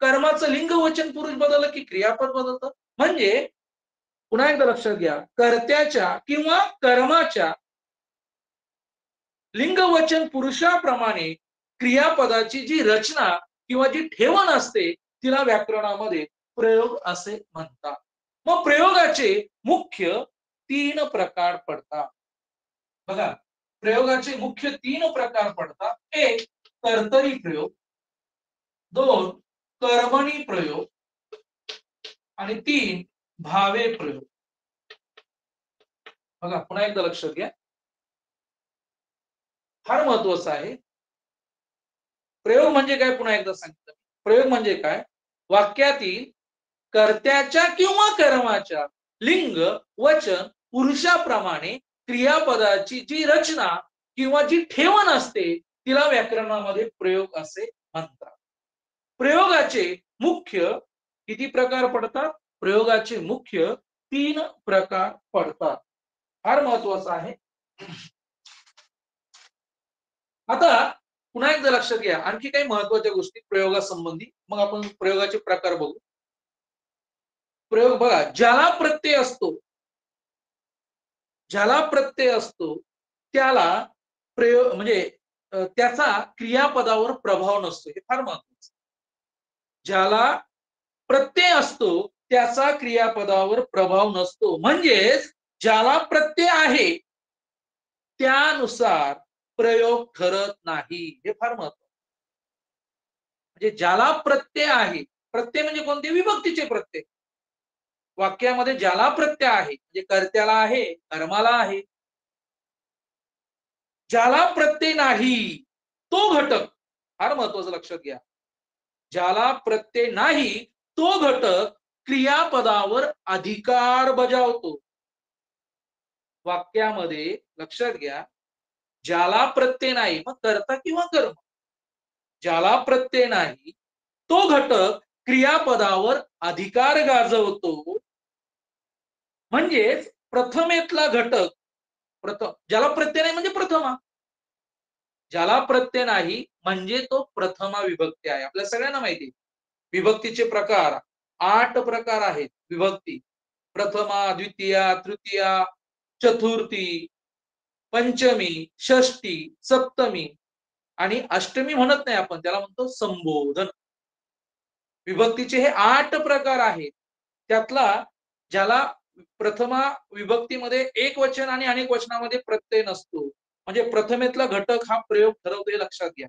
कर्माचं लिंग वचन पुरुष बदललं की क्रियापद बदलतं? म्हणजे पुन्हा एकदा लक्षात घ्या कर्त्याच्या किंवा कर्माच्या लिंग वचन पुरुषाप्रमाणे क्रियापदाची जी रचना किंवा जी ठेवण असते तिला व्याकरणामध्ये प्रयोग असे म्हणतात. मग प्रयोगाचे मुख्य तीन प्रकार पडतात. बघा प्रयोगाचे मुख्य तीन प्रकार पडतात. एक कर्तरी प्रयोग. दोन कर्मणी प्रयोग. आणि तीन भावे प्रयोग. बघा पुन्हा एकदा लक्षात घ्या फार महत्वाचं आहे. प्रयोग म्हणजे काय? पुन्हा एकदा सांगितलं प्रयोग म्हणजे काय? वाक्यातील कर्त्याच्या किंवा कर्माच्या लिंग वचन पुरुषाप्रमाणे क्रियापदाची जी रचना किंवा जी ठेवण असते तिला व्याकरणामध्ये प्रयोग असे म्हणतात. प्रयोगाचे मुख्य किती प्रकार पडतात? प्रयोगाचे मुख्य तीन प्रकार पडतात. फार महत्वाचं आहे. आता पुन्हा एकदा लक्षात घ्या आणखी काही महत्त्वाच्या गोष्टी प्रयोगासंबंधी. मग आपण प्रयोगाचे प्रकार बघू. प्रयोग बघा ज्याला प्रत्यय असतो ज्याला प्रत्यय असतो त्याला प्रयोग म्हणजे त्याचा क्रियापदावर प्रभाव नसतो. हे फार महत्वाचं ज्याला प्रत्यय असतो त्याचा क्रियापदावर प्रभाव नसतो. म्हणजेच ज्याला प्रत्यय आहे त्यानुसार प्रयोग ठरत नाही. हे फार महत्वाचं म्हणजे ज्याला प्रत्यय आहे प्रत्यय म्हणजे कोणते? विभक्तीचे प्रत्यय. वाक्यामध्ये ज्याला प्रत्यय आहे म्हणजे कर्त्याला आहे कर्माला आहे ज्याला प्रत्यय नाही तो घटक फार महत्वाचं लक्षात घ्या. ज्याला प्रत्यय नाही तो घटक क्रियापदावर अधिकार बजावतो. वाक्यामध्ये लक्षात घ्या ज्याला प्रत्यय नाही मग कर्ता किंवा कर्म? ज्याला प्रत्यय नाही तो घटक क्रियापदावर अधिकार गाजवतो. म्हणजेच प्रथमेतला घटक प्रथम ज्याला प्रत्यय नाही म्हणजे प्रथमा. ज्याला प्रत्यय नाही म्हणजे तो प्रथमा विभक्ती आहे. आपल्या सगळ्यांना माहिती विभक्तीचे प्रकार आठ प्रकार आहेत. विभक्ती प्रथमा द्वितीया तृतीया चतुर्थी पंचमी षष्टी सप्तमी आणि अष्टमी म्हणत नाही आपण. त्याला म्हणतो संबोधन. विभक्तीचे हे आठ प्रकार आहेत. त्यातला ज्याला प्रथमा विभक्तीमध्ये एक वचन आणि अनेक वचनामध्ये प्रत्यय नसतो. म्हणजे प्रथमेतला घटक हा प्रयोग ठरवतो हे लक्षात घ्या.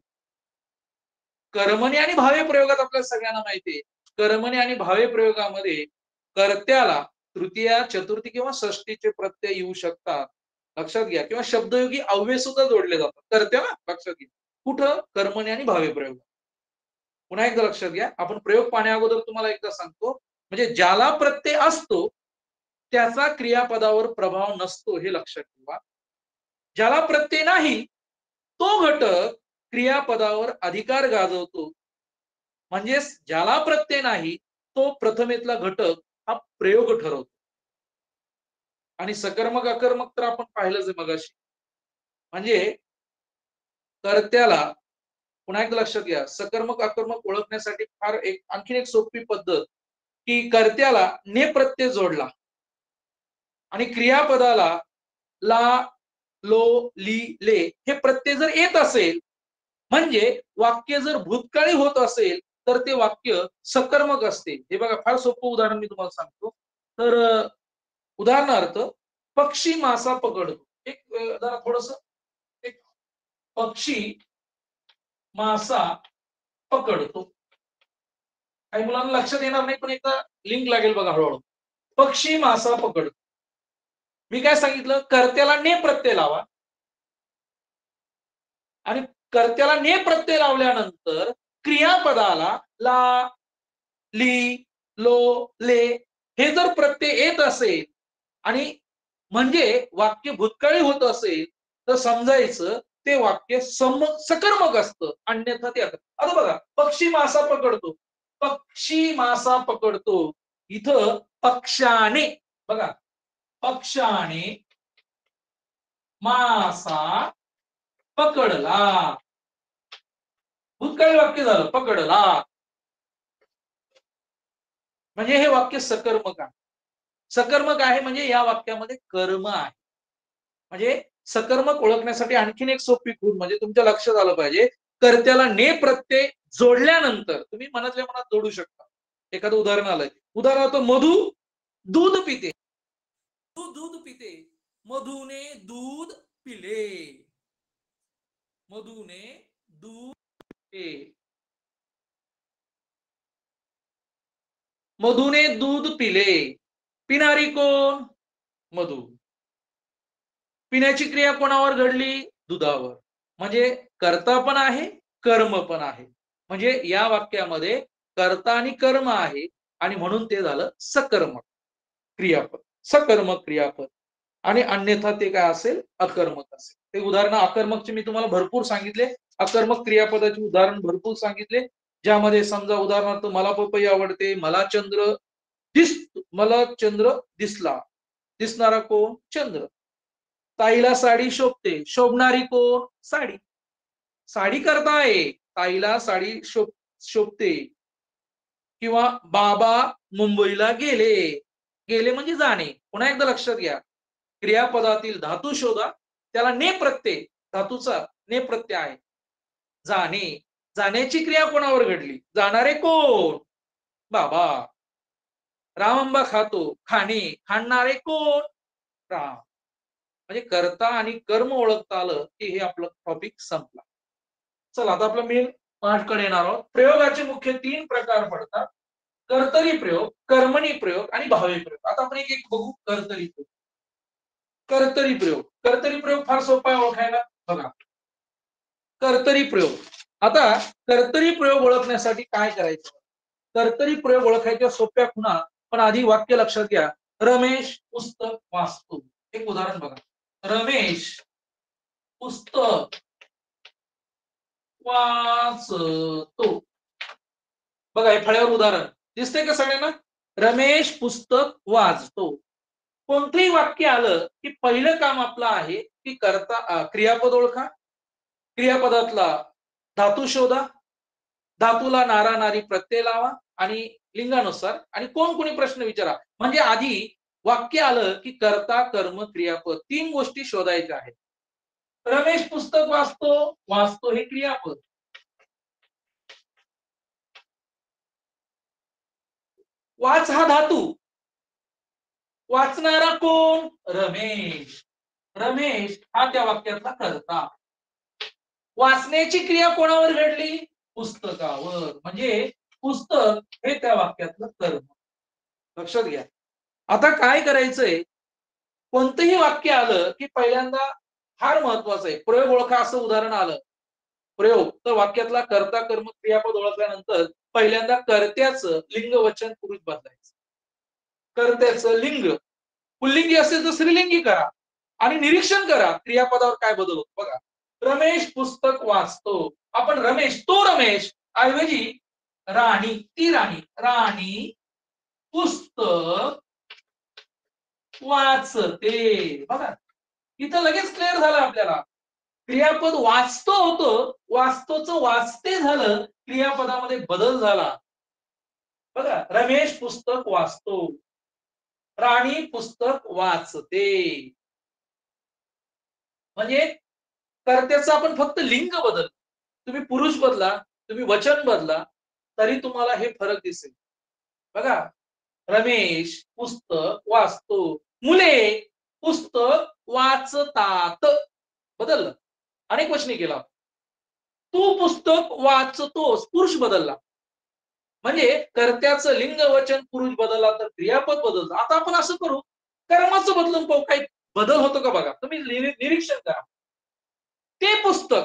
कर्मणी आणि भावे प्रयोगात आपल्याला सगळ्यांना माहितीये. कर्मणी आणि भावे प्रयोगामध्ये कर्त्याला तृतीया चतुर्थी किंवा षष्टीचे प्रत्यय येऊ शकतात. लक्षात घ्या. किंवा शब्दयोगी अव्यय सुद्धा जोडले जातात. कर्त्याला लक्षात घ्या. कुठं? कर्मणी आणि भावे प्रयोग पुन्हा एकदा लक्षात घ्या. आपण प्रयोग पाहण्या अगोदर तुम्हाला एकदा सांगतो. म्हणजे ज्याला प्रत्यय असतो त्याचा क्रियापदावर प्रभाव नसतो हे लक्षात ठेवा. ज्याला प्रत्यय नाही तो घटक क्रियापदावर अधिकार गाजवतो. म्हणजेच ज्याला प्रत्यय नाही तो प्रथमेतला घटक हा प्रयोग ठरवतो. आणि सकर्मक अकर्मक तर आपण पाहिलंच आहे मगाशी. म्हणजे कर्त्याला पुन्हा एकदा लक्षात घ्या. सकर्मक आक्रमक ओळखण्यासाठी फार एक आणखीन एक सोपी पद्धत की कर्त्याला ने प्रत्यय जोडला. आणि क्रियापदाला ला लो ली ले हे प्रत्यय जर येत असेल म्हणजे वाक्य जर भूतकाळी होत असेल तर ते वाक्य सकर्मक असते. हे बघा फार सोपं उदाहरण मी तुम्हाला सांगतो. तर उदाहरणार्थ पक्षी मासा पकडतो. एक जरा थोडस एक पक्षी मासा पकडतो. काही मुलांना लक्षात येणार नाही पण एकदा लिंक लागेल बघा हळूहळू. पक्षी मासा पकडतो. मी काय सांगितलं? कर्त्याला ने प्रत्यय लावा. आणि कर्त्याला ने प्रत्यय लावल्यानंतर क्रियापदाला ला ली लो ले हे जर प्रत्यय येत असेल आणि म्हणजे वाक्य भूतकाळी होत असेल तर समजायचं ते वाक्य सम सकर्मक असतं. अन्यथा ते आता आता बघा पक्षी मासा पकडतो. पक्षी मासा पकडतो. इथं पक्षाने बघा पक्षाने मासा पकडला. भूतकाळी वाक्य झालं पकडला. म्हणजे हे वाक्य सकर्मक आहे. सकर्मक आहे म्हणजे या वाक्यामध्ये कर्म आहे. म्हणजे सकर्मक ओळखण्यासाठी आणखीन एक सोपी खूण म्हणजे तुमच्या लक्षात आलं पाहिजे. कर्त्याला ने प्रत्यय जोडल्यानंतर तुम्ही मनातल्या मनात जोडू शकता. एखादं उदाहरण आलंय. उदाहरणार्थ मधु दूध पिते. दूध पिते. मधुने दूध पिले. मधुने दूध पिले. मधुने दूध पिले. पिणारी कोण? मधु. पिण्याची क्रिया कोणावर घडली? दुधावर. म्हणजे कर्ता पण आहे कर्म पण आहे. म्हणजे या वाक्यामध्ये कर्ता आणि कर्म आहे आणि म्हणून ते झालं सकर्मक क्रियापद. सकर्मक क्रियापद. आणि अन्यथा ते काय असेल? अकर्मक असेल. ते उदाहरण अकर्मकचे मी तुम्हाला भरपूर सांगितले. अकर्मक क्रियापदाचे उदाहरण भरपूर सांगितले. ज्यामध्ये समजा उदाहरणार्थ मला पपई आवडते मला चंद्र दिस मला चंद्र दिसला. दिसणारा कोण? चंद्र. ताईला साडी शोभते. शोभणारी कोण? साडी. साडी करताय. ताईला साडी शोभ शोभते. किंवा बाबा मुंबईला गेले. गेले म्हणजे जाणे. पुन्हा एकदा लक्षात घ्या. क्रियापदातील धातू शोधा. त्याला ने प्रत्यय. धातूचा ने प्रत्यय आहे. जाणे. जाण्याची क्रिया कोणावर घडली? जाणारे कोण? बाबा. रामंबा खातो. खाणे. खाणणारे कोण? राम. म्हणजे कर्ता आणि कर्म ओळखता आलं की हे आपलं टॉपिक संपला. चला आता आपलं मेन पाठकडे येणार आहोत. प्रयोगाचे मुख्य तीन प्रकार पडतात. कर्तरी प्रयोग कर्मणी प्रयोग आणि भावे प्रयोग. आता आपण एक एक बघू कर्तरी प्रयोग. कर्तरी प्रयोग. कर्तरी प्रयोग फार सोपा आहे ओळखायला. बघा. कर्तरी प्रयोग. आता कर्तरी प्रयोग ओळखण्यासाठी काय करायचं? कर्तरी प्रयोग ओळखायच्या सोप्या खुणा पण आधी वाक्य लक्षात घ्या. रमेश पुस्तक वाचतो एक उदाहरण बघा. रमेश पुस्तक वाचतो. बघा हे फळ्यावर उदाहरण. दिसतंय का सगळ्यांना? रमेश पुस्तक वाचतो. कोणतंही वाक्य आलं की पहिलं काम आपलं आहे की करता क्रियापद ओळखा. क्रियापदातला धातू शोधा. धातूला नारा नारी प्रत्यय लावा आणि लिंगानुसार आणि कोण कोणी प्रश्न विचारा. म्हणजे आधी वाक्य आलं की कर्ता कर्म क्रियापद तीन गोष्टी शोधायच्या आहेत. रमेश पुस्तक वाचतो वाचतो हे क्रियापद. वाच हा धातू. वाचणारा कोण? रमेश. रमेश हा त्या वाक्यातला करता. वाचण्याची क्रिया कोणावर घडली? पुस्तकावर. म्हणजे पुस्तक हे त्या वाक्यातलं कर्म. लक्षात घ्या. आता काय करायचंय? कोणतंही वाक्य आलं की पहिल्यांदा फार महत्वाचं आहे. प्रयोग ओळखा असं उदाहरण आलं. प्रयोग तर वाक्यातला कर्ता कर्म क्रियापद ओळखल्यानंतर पहिल्यांदा कर्त्याचं लिंग वचन पुरुष बदलायचं. कर्त्याचं लिंग. पुल्लिंगी असेल तर स्त्रीलिंगी करा आणि निरीक्षण करा क्रियापदावर काय बदल होतो. बघा रमेश पुस्तक वाचतो. आपण रमेश तो रमेश ऐवजी राणी ती राणी राणी पुस्तक वाचते बघा. इथं लगेच क्लिअर झालं आपल्याला. क्रियापद वाचतो होतं वाचतोच वाचते झालं क्रियापदामध्ये बदल झाला. बघा रमेश पुस्तक वाचतो. राणी पुस्तक वाचते. म्हणजे कर्त्याचं आपण फक्त लिंग बदल तुम्ही पुरुष बदला तुम्ही वचन बदला तरी तुम्हाला हे फरक दिसेल. बघा रमेश पुस्तक वाचतो. मुले पुस्तक वाचतात. बदललं. अनेक वचनी केला. तू पुस्तक वाचतोस पुरुष बदलला. म्हणजे कर्त्याचं लिंग वचन पुरुष बदलला तर क्रियापद बदल आता आपण असं करू कर्माचं बदलून पाहू काही बदल होतो का बघा? तुम्ही निरी- निरीक्षण करा. ते पुस्तक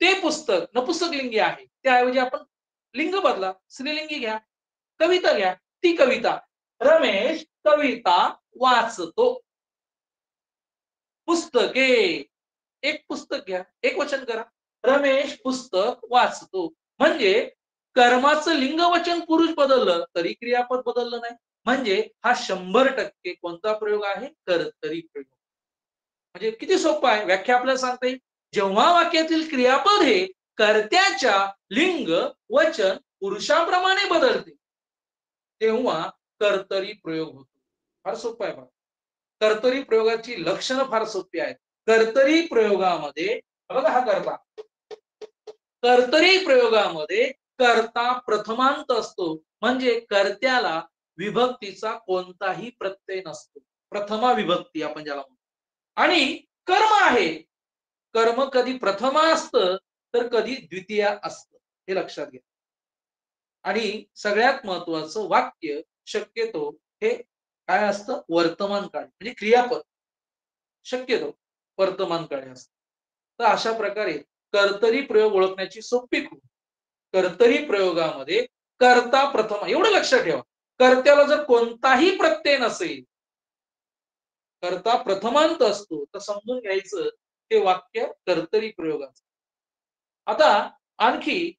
ते पुस्तक नपुस्तक लिंगी आहे. त्याऐवजी आपण लिंग बदला स्त्रीलिंगी घ्या कविता घ्या. ती कविता रमेश कविता वाचतो. पुस्तके. एक पुस्तक घ्या. एक वचन करा. रमेश पुस्तक वाचतो. म्हणजे कर्माचं लिंगवचन पुरुष बदललं तरी क्रियापद बदललं नाही. म्हणजे हा शंभर टक्के कोणता प्रयोग आहे? कर्तरी प्रयोग. म्हणजे किती सोपं आहे? व्याख्या आपल्याला सांगता येईल. जेव्हा वाक्यातील क्रियापद हे कर्त्याच्या लिंग वचन पुरुषाप्रमाणे बदलते तेव्हा कर्तरी प्रयोग होतो. फार सोपं आहे बघा. कर्तरी प्रयोगाची लक्षणं फार सोपी आहेत. कर्तरी प्रयोगामध्ये बघा हा करता. कर्तरी प्रयोगामध्ये कर्ता प्रथमांत असतो. म्हणजे कर्त्याला विभक्तीचा कोणताही प्रत्यय नसतो. प्रथमा विभक्ती आपण ज्याला म्हणतो. आणि कर्म आहे. कर्म कधी प्रथमा असतं तर कधी द्वितीय असतं. हे लक्षात घ्या. आणि सगळ्यात महत्वाचं वाक्य शक्यतो हे काय असतं? वर्तमान काळी म्हणजे क्रियापद. शक्यतो वर्तमान काळी असतं. तर अशा प्रकारे कर्तरी प्रयोग ओळखण्याची सोपी खूप. कर्तरी प्रयोगामध्ये कर्ता प्रथम एवढं लक्षात ठेवा. कर्त्याला जर कोणताही प्रत्यय नसेल कर्ता प्रथमांत असतो तर समजून घ्यायचं ते वाक्य कर्तरी प्रयोगाचं. आता आणखी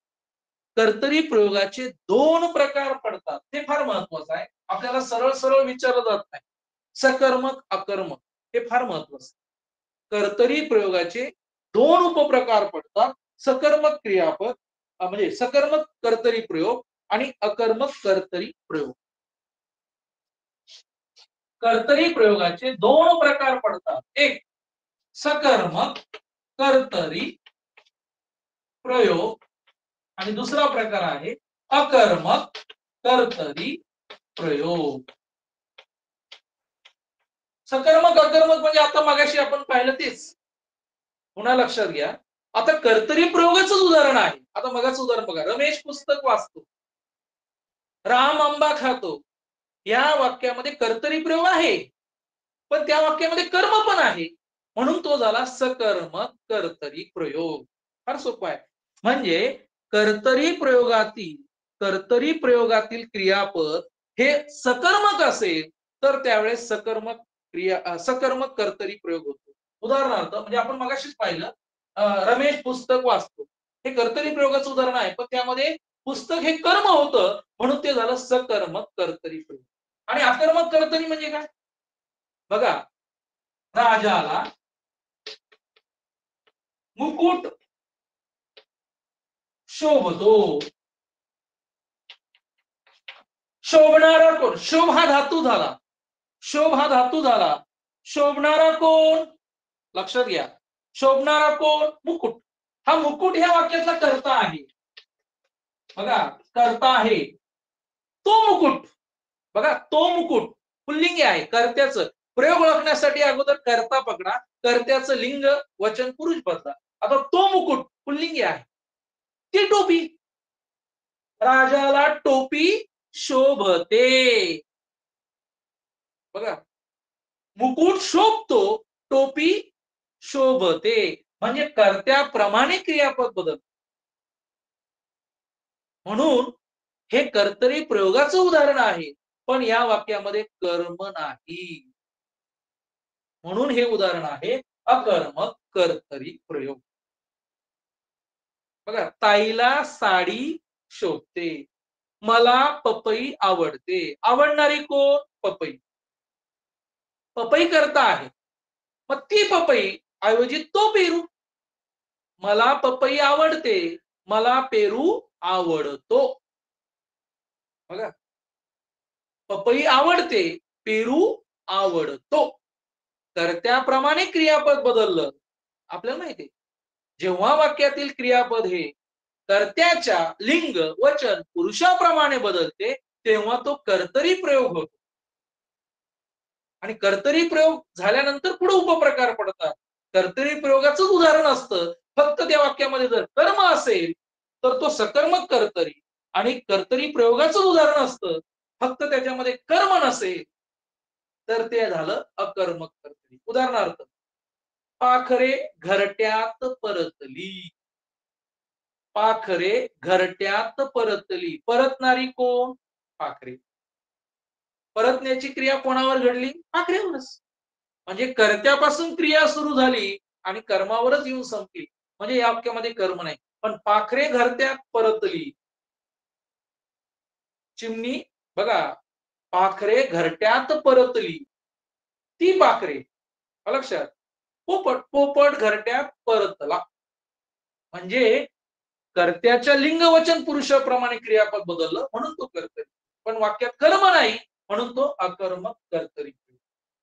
कर्तरी प्रयोगाचे दोन प्रकार पडतात. ते फार महत्वाचं आहे. आपल्याला सरळ सरळ विचारलं जात नाही. सकर्मक अकर्मक हे फार महत्वाचं कर्तरी प्रयोगाचे दोन उपप्रकार पडतात. सकर्मक क्रियापद म्हणजे सकर्मक कर्तरी प्रयोग आणि अकर्मक कर्तरी प्रयोग. कर्तरी प्रयोगाचे दोन प्रकार पडतात. एक सकर्मक कर्तरी प्रयोग. आणि दुसरा प्रकार आहे अकर्मक कर्तरी प्रयोग. सकर्मक अकर्मक म्हणजे आता मागाशी आपण पाहिलं तेच. पुन्हा लक्षात घ्या. आता कर्तरी प्रयोगाच उदाहरण आहे. आता मगाच उदाहरण बघा. रमेश पुस्तक वाचतो. राम आंबा खातो. या वाक्यामध्ये कर्तरी प्रयोग आहे. पण त्या वाक्यामध्ये कर्म पण आहे. म्हणून तो झाला सकर्मक कर्तरी प्रयोग. फार सोपा आहे. म्हणजे कर्तरी प्रयोगातील कर्तरी प्रयोगातील क्रियापद हे सकर्मक असेल तर त्यावेळेस सकर्मक क्रिया सकर्मक कर्तरी प्रयोग होतो. उदाहरणार्थ म्हणजे आपण मगाशीच पाहिलं रमेश पुस्तक वाचतो. हे कर्तरी प्रयोगाचं उदाहरण आहे पण त्यामध्ये पुस्तक हे कर्म होतं म्हणून ते झालं सकर्मक कर्तरी प्रयोग. आणि अकर्मक कर्तरी म्हणजे काय? बघा राजाला मुकुट शोभतो. शोभणारा कोण? शोभ हा धातू झाला. शोभ हा धातू झाला. शोभणारा कोण? लक्षात घ्या. शोभणारा कोण? मुकुट. हा मुकुट ह्या वाक्यातला कर्ता आहे. बघा कर्ता आहे. तो मुकुट. बघा तो मुकुट. पुल्लिंगी आहे कर्त्याचं. प्रयोग ओळखण्यासाठी अगोदर कर्ता पकडा. कर्त्याचं लिंग वचन पुरुष बदला. आता तो मुकुट पुल्लिंगी आहे. ती टोपी. राजाला टोपी शोभते. बघा. मुकुट शोभतो टोपी शोभते. म्हणजे कर्त्याप्रमाणे क्रियापद बदल म्हणून हे कर्तरी प्रयोगाचं उदाहरण आहे. पण या वाक्यामध्ये कर्म नाही. म्हणून हे उदाहरण आहे अकर्म कर्तरी प्रयोग. बघा ताईला साडी शोभते मला पपई आवडते. आवडणारी कोण? पपई. पपई करता आहे. मग ती पपई ऐवजी तो पेरू. मला पपई आवडते मला पेरू आवडतो. बघा. पपई आवडते पेरू आवडतो. तर त्याप्रमाणे क्रियापद बदललं. आपल्याला माहिती जेव्हा वाक्यातील क्रियापद हे कर्त्याच्या लिंग वचन पुरुषाप्रमाणे बदलते तेव्हा तो कर्तरी प्रयोग होतो. आणि कर्तरी प्रयोग झाल्यानंतर पुढे उपप्रकार पडतात. कर्तरी प्रयोगाच उदाहरण असतं. फक्त त्या वाक्यामध्ये जर कर्म असेल तर तो सकर्मक कर्तरी आणि कर्तरी प्रयोगाचं उदाहरण असतं. फक्त त्याच्यामध्ये कर्म नसेल तर ते झालं अकर्मक कर्तरी. उदाहरणार्थ पाखरे घरट्यात परतली. पाखरे घरट्यात परतली. परतणारी कोण? पाखरे. परतण्याची क्रिया कोणावर घडली? पाखरेवरच म्हणजे कर्त्यापासून क्रिया सुरू झाली आणि कर्मावरच येऊन संपली. म्हणजे या वाक्यामध्ये कर्म नाही. पण पाखरे घरट्यात परतली. चिमणी बघा पाखरे घरट्यात परतली. ती पाखरे. लक्षात? पोपट पोपट घरट्या परतला. म्हणजे कर्त्याच्या लिंगवचन पुरुषाप्रमाणे क्रियापद बदललं म्हणून तो कर्तरी. पण वाक्यात कर्म नाही म्हणून तो अकर्मक कर्तरी.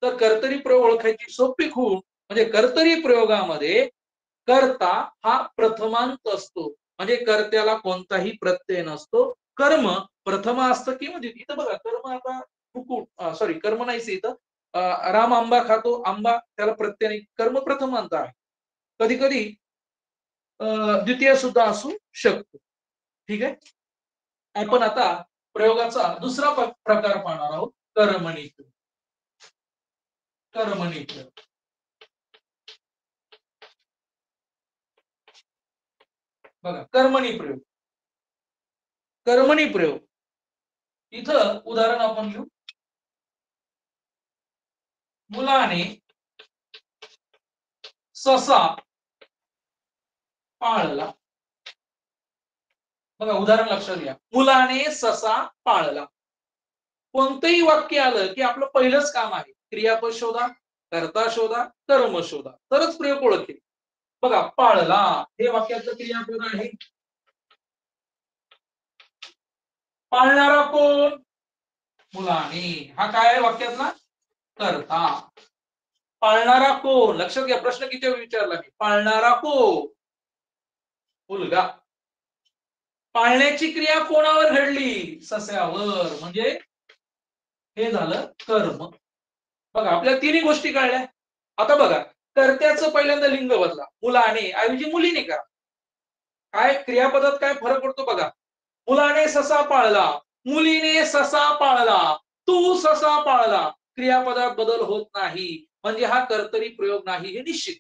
तर कर्तरी प्रयोग ओळखायची सोपी खूण म्हणजे कर्तरी प्रयोगामध्ये कर्ता हा प्रथमांत असतो. म्हणजे कर्त्याला कोणताही प्रत्यय नसतो. कर्म प्रथम असतं किंवा द्वितीय म्हणजे इथं बघा कर्म आता मुकुट सॉरी कर्म नाहीच इथं. राम आंबा खातो. आंबा त्याला प्रत्यय कर्म प्रथम अंत आहे कधी कधी अं, द्वितीय सुद्धा असू शकतो. ठीक आहे? आपण आता प्रयोगाचा दुसरा प्रकार पाहणार आहोत. कर्मणी कर्मणी बघा कर्मणी प्रयोग. कर्मणी प्रयोग. इथं उदाहरण आपण घेऊ. मुलाने ससा पाळला. बघा उदाहरण लक्षात घ्या. मुलाने ससा पाळला. कोणतंही वाक्य आलं की आपलं पहिलंच काम आहे. क्रियापद शोधा कर्ता शोधा कर्म शोधा. तरच प्रयोग ओळखेल. बघा पाळला हे वाक्याचं क्रियापद आहे. पाळणारा कोण? मुलाने. हा काय आहे वाक्यातला? करता पाळणारा कोण लक्षात घ्या प्रश्न किती विचारला मी. पाळणारा कोण मुलगा. पाळण्याची क्रिया कोणावर घडली? सस्यावर. म्हणजे हे झालं कर्म. बघा आपल्या तिन्ही गोष्टी कळल्या. आता बघा कर्त्याचं पहिल्यांदा लिंग बदला. मुलाने ऐवजी मुलीने करा. काय क्रियापदात काय फरक पडतो बघा. मुलाने ससा पाळला मुलीने ससा पाळला तू ससा पाळला. क्रियापदात बदल होत नाही. म्हणजे हा कर्तरी प्रयोग नाही हे निश्चित.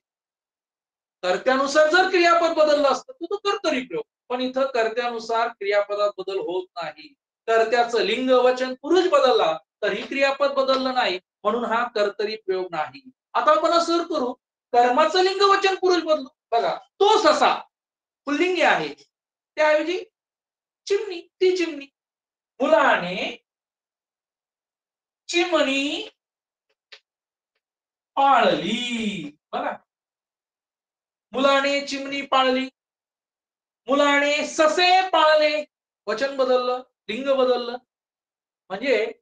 कर्त्यानुसार जर क्रियापद बदललं असतं तर तो कर्तरी प्रयोग. पण इथं कर्त्यानुसार क्रियापदात बदल होत नाही. कर्त्याचं लिंग वचन पुरुष बदलला तरी क्रियापद बदललं नाही. म्हणून हा कर्तरी प्रयोग नाही. आता आपण असं करू कर्माचं लिंग वचन पुरुष बदलू. बघा तो ससा पुल्लिंगी आहे. त्याऐवजी चिमणी ती चिमणी. मुलाने चिमणी पाळली. बघा. मुलाने चिमणी पाळली. मुलाने ससे पाळले. वचन बदललं लिंग बदललं. म्हणजे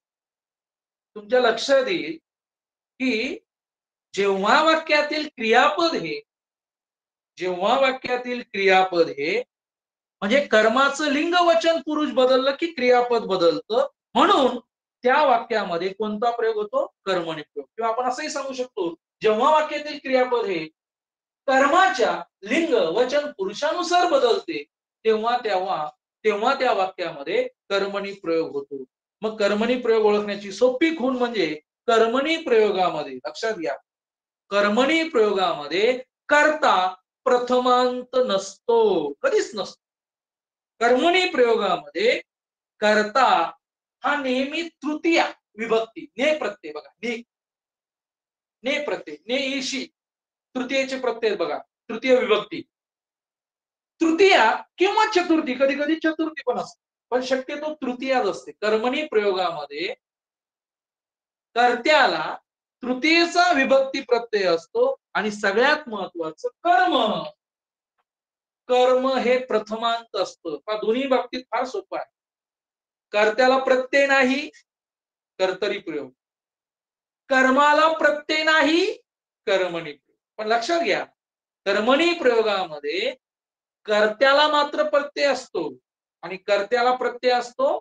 तुमच्या लक्षात येईल की जेव्हा वाक्यातील क्रियापद हे जेव्हा वाक्यातील क्रियापद हे म्हणजे कर्माचं लिंग वचन पुरुष बदललं की क्रियापद बदलतं. म्हणून त्या वाक्यामध्ये कोणता प्रयोग होतो? कर्मणी प्रयोग. किंवा आपण असंही सांगू शकतो जेव्हा वाक्यातील क्रियापद हे कर्माच्या लिंग वचन पुरुषानुसार बदलते तेव्हा तेव्हा तेव्हा त्या वाक्यामध्ये कर्मणी प्रयोग होतो. मग कर्मणी प्रयोग ओळखण्याची सोपी खूण म्हणजे कर्मणी प्रयोगामध्ये लक्षात घ्या. कर्मणी प्रयोगामध्ये कर्ता प्रथमांत नसतो कधीच नसतो. कर्मणी प्रयोगामध्ये कर्ता हा नेहमी तृतीया विभक्ती ने प्रत्यय बघा ने. ने प्रत्यय ने ईशी तृतीयेचे प्रत्यय बघा तृतीय विभक्ती. तृतीया किंवा चतुर्थी कधी कधी चतुर्थी पण असते पण शक्यतो तृतीयाच असते. कर्मणी प्रयोगामध्ये कर्त्याला तृतीयेचा विभक्ती प्रत्यय असतो आणि सगळ्यात महत्वाचं कर्म. कर्म हे प्रथमांत असतं. दोन्ही बाबतीत फार सोपं आहे. कर्त्याला प्रत्यय नाही कर्तरी प्रयोग. कर्माला प्रत्यय नाही कर्मणी प्रयोग. पण लक्षात घ्या कर्मणी प्रयोगामध्ये कर्त्याला मात्र प्रत्यय असतो आणि कर्त्याला प्रत्यय असतो.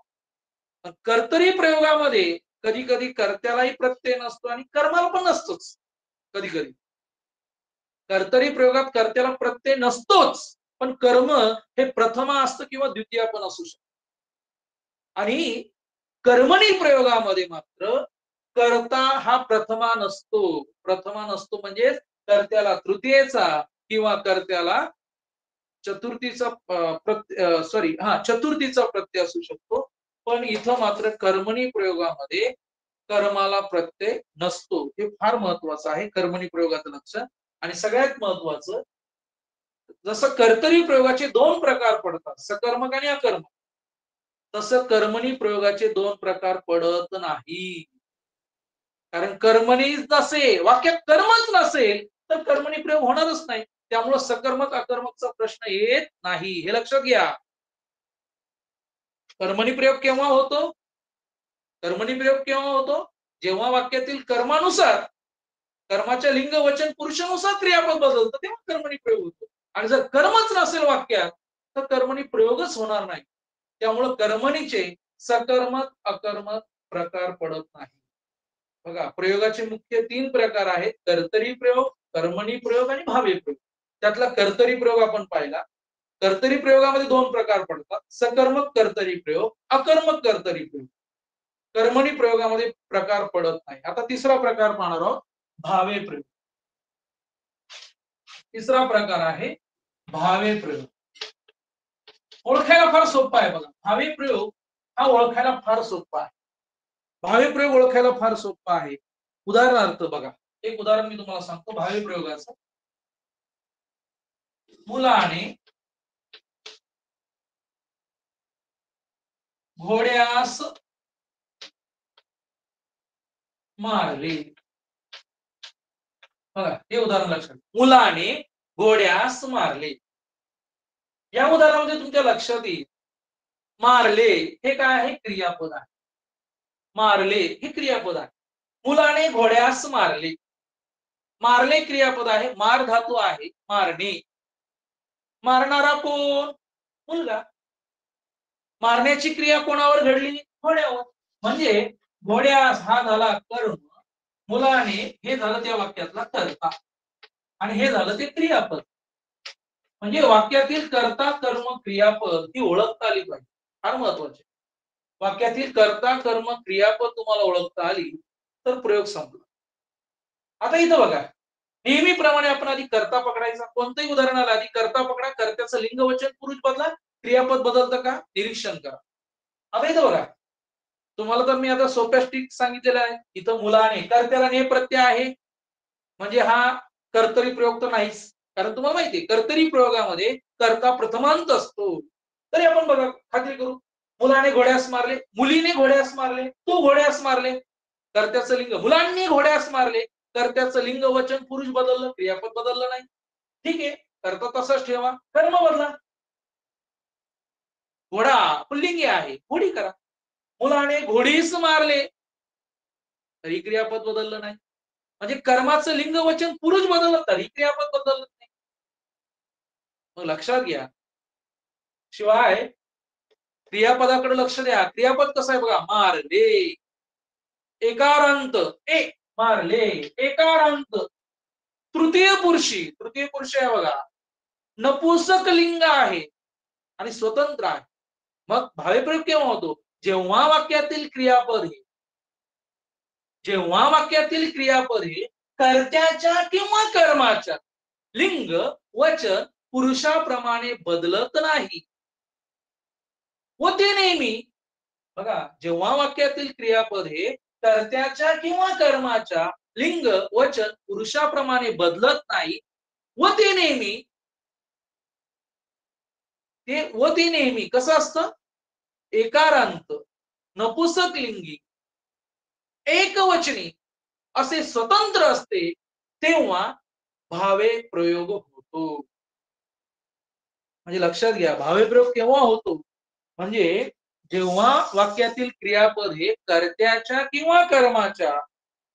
कर्तरी प्रयोगामध्ये कधी कधी कर्त्यालाही प्रत्यय नसतो आणि कर्माला पण नसतोच कधी कधी कर्तरी प्रयोगात कर्त्याला प्रत्यय नसतोच पण कर्म हे प्रथमा असतं किंवा द्वितीय पण असू शकतं. आणि कर्मणी प्रयोगामध्ये मात्र कर्ता हा प्रथमा नसतो. प्रथमा नसतो म्हणजे कर्त्याला तृतीयेचा किंवा कर्त्याला चतुर्थीचा सॉरी हा चतुर्थीचा प्रत्यय असू शकतो. पण इथं मात्र कर्मणी प्रयोगामध्ये कर्माला प्रत्यय नसतो. हे फार महत्वाचं आहे. कर्मणी प्रयोगाचं लक्ष. आणि सगळ्यात महत्वाचं जसं कर्तरी प्रयोगाचे दोन प्रकार पडतात सकर्मक आणि अकर्मक. तसं कर्मणी प्रयोगाचे दोन प्रकार पडत नाही. कारण कर्मणी नसेल वाक्यात कर्मच नसेल तर कर्मणी प्रयोग होणारच नाही. त्यामुळं सकर्मक अकर्मकचा प्रश्न येत नाही. हे लक्षात घ्या. कर्मणी प्रयोग केव्हा होतो? कर्मणी प्रयोग केव्हा होतो? जेव्हा वाक्यातील कर्मानुसार कर्माच्या लिंग वचन पुरुषानुसार क्रियापद बदलतं तेव्हा कर्मणी प्रयोग होतो. आणि जर कर्मच नसेल वाक्यात तर कर्मणी प्रयोगच होणार नाही. त्यामुळं कर्मणीचे सकर्मक अकर्मक प्रकार पडत नाही. बघा प्रयोगाचे मुख्य तीन प्रकार आहेत. कर्तरी प्रयोग कर्मणी प्रयोग आणि भावे प्रयोग. त्यातला कर्तरी प्रयोग आपण पाहिला. कर्तरी प्रयोगामध्ये दोन प्रकार पडतात. सकर्मक कर्तरी प्रयोग अकर्मक कर्तरी प्रयोग. कर्मणी प्रयोगामध्ये प्रकार पडत नाही. आता तिसरा प्रकार पाहणार आहोत. भावे प्रयोग. तिसरा प्रकार आहे भावे प्रयोग. ओळखायला फार सोपा आहे बघा. भावे प्रयोग हा ओळखायला फार सोपा आहे. भावे प्रयोग ओळखायला फार सोपा आहे. उदाहरणार्थ बघा. एक उदाहरण मी तुम्हाला सांगतो भावे प्रयोगाचं. मुलाने घोड्यास मारले. बघा हे उदाहरण लक्षात मुलाने घोड्यास मारले. या उदाहरणामध्ये तुमच्या लक्षात येईल. मारले हे काय आहे? क्रियापद आहे. मारले हे क्रियापद आहे. मुलाने घोड्यास मारले. मारले क्रियापद आहे. मार धातू आहे. मारणे. मारणारा कोण? मुलगा. मारण्याची क्रिया कोणावर घडली? घोड्यावर. म्हणजे घोड्यास हा झाला कर्म मुलाने हे झालं त्या वाक्यातला कर्ता आणि हे झालं ते क्रियापद. म्हणजे वाक्यातील कर्ता कर्म क्रियापद ही ओळखता आली पाहिजे. फार महत्त्वाचे. वाक्यातील कर्ता कर्म क्रियापद तुम्हाला ओळखता आली तर प्रयोग संपला. आता इथं बघा. नेहमीप्रमाणे आपण आधी कर्ता पकडायचा. कोणतंही उदाहरण आधी कर्ता पकडा कर्त्याचं लिंगवचन पुरुष बदला क्रियापद बदलतं का? निरीक्षण करा. आता इथं बघा. तुम्हाला तर मी आता सोप्या स्टिक सांगितलेलं आहे इथं मुलाने कर्त्याला ने प्रत्यय आहे. म्हणजे हा कर्तरी प्रयोग तर नाहीच. कारण तुम्हाला माहितीये कर्तरी प्रयोगामध्ये कर्ता प्रथमांत असतो. तरी आपण बघा खात्री करू. मुलाने घोड्यास मारले मुलीने घोड्यास मारले तू घोड्यास मारले. कर्त्याचं लिंग मुलांनी घोड्यास मारले. कर्त्याचं लिंग वचन पुरुष बदललं क्रियापद बदललं नाही. ठीक आहे कर्ता तसाच ठेवा कर्म बदला. घोडा पुल्लिंगी आहे घोडी करा. मुलाने घोडीस मारले तरी क्रियापद बदललं नाही. म्हणजे कर्माचं लिंग वचन पुरुष बदललं तरी क्रियापद बदललं नाही. मग लक्षात घ्या. शिवाय क्रियापदाकडे लक्ष द्या. क्रियापद कसं आहे बघा? मारले. एकारांत. ए मारले. एकारांत. तृतीय पुरुषी. तृतीय पुरुष आहे बघा. नपुसक लिंग आहे आणि स्वतंत्र आहे. मग भावेप्रयोग केव्हा होतो? जेव्हा वाक्यातील क्रियापद हे जेव्हा वाक्यातील क्रियापद हे कर्त्याच्या किंवा कर्माच्या लिंग वचन पुरुषाप्रमाणे बदलत नाही. व ते नेहमी. बघा जेव्हा वाक्यातील क्रियापद हे कर्त्याच्या किंवा कर्माच्या लिंग वचन पुरुषाप्रमाणे बदलत नाही व ते नेहमी. ते व ते नेहमी कसं असतं? एकारांत नपुसक लिंगी एकवचनी असे स्वतंत्र असते तेव्हा भावे प्रयोग होतो. म्हणजे लक्षात घ्या भावेप्रयोग केव्हा होतो? म्हणजे जेव्हा वाक्यातील क्रियापद हे कर्त्याच्या किंवा कर्माच्या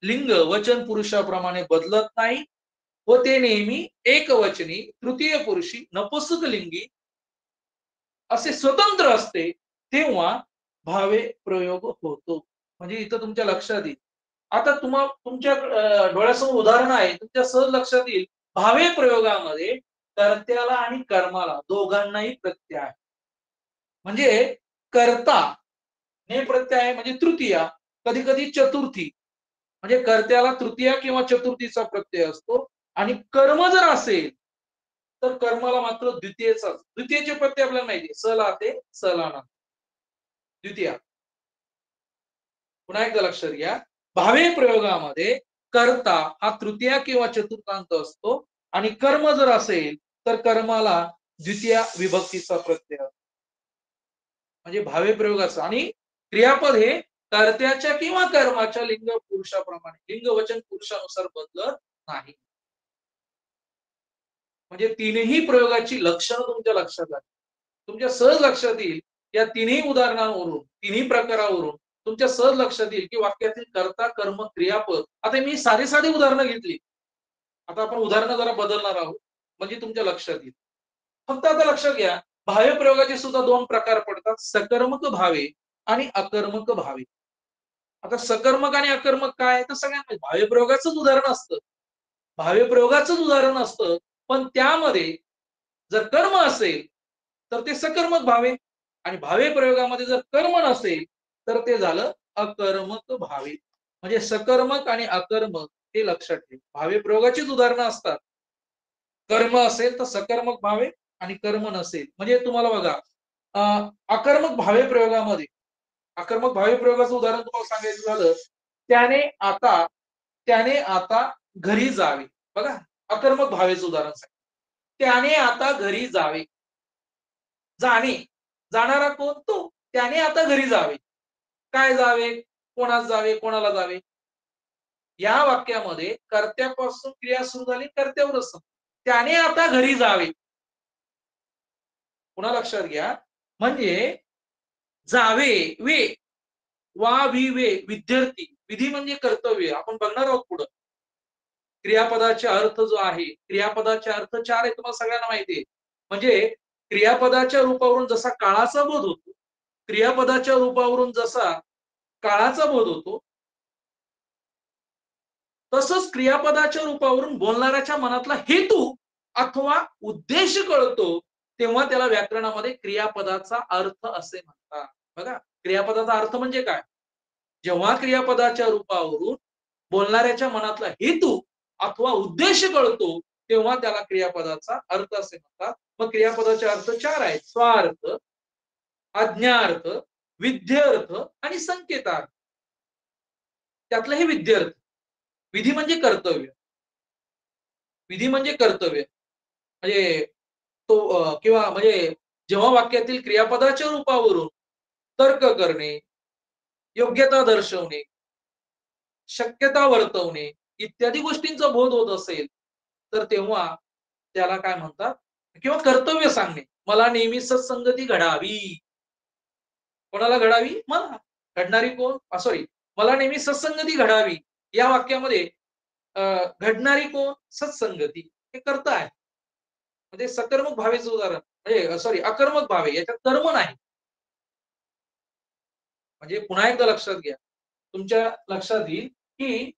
लिंग वचन पुरुषाप्रमाणे बदलत नाही व ते नेहमी एकवचनी तृतीय पुरुषी नपुसक लिंगी असे स्वतंत्र असते तेव्हा भावे प्रयोग होतो. म्हणजे इथं तुमच्या लक्षात येईल. आता तुम्हा तुमच्या डोळ्यासमोर उदाहरण आहे तुमच्या सहज लक्षात येईल. भावे प्रयोगामध्ये कर्त्याला आणि कर्माला दोघांनाही प्रत्यय आहे. म्हणजे कर्ता ने प्रत्यय आहे म्हणजे तृतीया कधी कधी चतुर्थी. म्हणजे कर्त्याला तृतीया किंवा चतुर्थीचा प्रत्यय असतो. आणि कर्म जर असेल तर कर्माला मात्र द्वितीयचा द्वितीयचे प्रत्यय आपल्याला माहिती सला ते सलाना. द्वितीया. पुन्हा एकदा लक्षात घ्या. भावे प्रयोगामध्ये कर्ता हा तृतीया किंवा चतुर्थांत असतो. आणि कर्म जर असेल तर कर्माला द्वितीय विभक्तीचा प्रत्यय. म्हणजे भावे प्रयोगाचा. आणि क्रियापद हे कर्त्याच्या किंवा कर्माच्या लिंग पुरुषाप्रमाणे. लिंग वचन पुरुषानुसार बदलत नाही. म्हणजे तीनही प्रयोगाची लक्षणं तुमच्या लक्षात आली. तुमच्या सहज लक्षात येईल या तिन्ही उदाहरणांवरून तिन्ही प्रकारावरून तुमच्या सहज लक्षात येईल की वाक्यातील कर्ता कर्म क्रियापद. आता मी साधे साधे उदाहरणं घेतली. आता आपण उदाहरणं जरा बदलणार आहोत. म्हणजे तुमच्या लक्षात येईल. फक्त आता लक्षात घ्या बाह्य प्रयोगाचे सुद्धा दोन प्रकार पडतात सकर्मक भावे आणि अकर्मक भावे. आता सकर्मक आणि अकर्मक काय तर सगळ्यांना भावे प्रयोगाचंच उदाहरण असतं. भाव्य प्रयोगाचंच उदाहरण असतं पण त्यामध्ये जर कर्म असेल तर ते सकर्मक भावे. आणि भावे प्रयोगामध्ये जर कर्म नसेल तर ते झालं अकर्मक भावे. म्हणजे सकर्मक आणि अकर्मक हे लक्षात ठेव. भावे प्रयोगाचीच उदाहरणं असतात. कर्म असेल तर सकर्मक भावे आणि कर्म नसेल. म्हणजे तुम्हाला बघा अं, अकर्मक भावे प्रयोगामध्ये आकर्मक भावे प्रयोगाचं उदाहरण तुम्हाला सांगायचं झालं त्याने आता त्याने आता घरी जावे. बघा अकर्मक भावेचं उदाहरण सांग त्याने आता घरी जावे. जाणे. जाणारा कोण? तो. त्याने आता घरी जावे. काय जावे? कोणास जावे? कोणाला जावे? या वाक्यामध्ये कर्त्यापासून क्रिया सुरू झाली कर्त्यावरच संपली. त्याने आता घरी जावे. पुन्हा लक्षात घ्या. म्हणजे जावे वे वा वि वे विद्यार्थी. विधी म्हणजे कर्तव्य. आपण बघणार आहोत पुढं. क्रियापदाचा अर्थ जो आहे क्रियापदाचे अर्थ चार आहे तुम्हाला सगळ्यांना माहिती आहे. म्हणजे क्रियापदाच्या रूपावरून जसा काळाचा बोध होतो क्रियापदाच्या रूपावरून जसा काळाचा बोध होतो तसंच क्रियापदाच्या रूपावरून बोलणाऱ्याच्या मनातला हेतू अथवा उद्देश कळतो तेव्हा त्याला व्याकरणामध्ये क्रियापदाचा अर्थ असे म्हणतात. बघा क्रियापदाचा अर्थ म्हणजे काय? जेव्हा क्रियापदाच्या रूपावरून बोलणाऱ्याच्या मनातला हेतू अथवा उद्देश कळतो तेव्हा त्याला क्रियापदाचा अर्थ असे म्हणतात. मग क्रियापदाचे अर्थ चार आहेत. स्वार्थ अज्ञार्थ विध्यर्थ आणि संकेतार्थ. त्यातलं हे विद्यार्थ. विधी म्हणजे कर्तव्य. विधी म्हणजे कर्तव्य. म्हणजे तो किंवा म्हणजे जेव्हा वाक्यातील क्रियापदाच्या रूपावरून तर्क करणे योग्यता दर्शवणे शक्यता वर्तवणे इत्यादी गोष्टींचा बोध होत असेल तर तेव्हा त्याला काय म्हणतात? किंवा कर्तव्य सांगणे. मला नेहमी सत्संगती घडावी. कोणाला घडावी? मला. घडणारी कोण? सॉरी मला नेहमी सत्संगती घडावी. या वाक्यामध्ये घडणारी कोण? सत्संगती. हे कर्ता आहे. म्हणजे सकर्मक भावेचं उदाहरण. म्हणजे सॉरी अकर्मक भावे. याच्यात कर्म नाही. म्हणजे पुन्हा एकदा लक्षात घ्या. तुमच्या लक्षात येईल की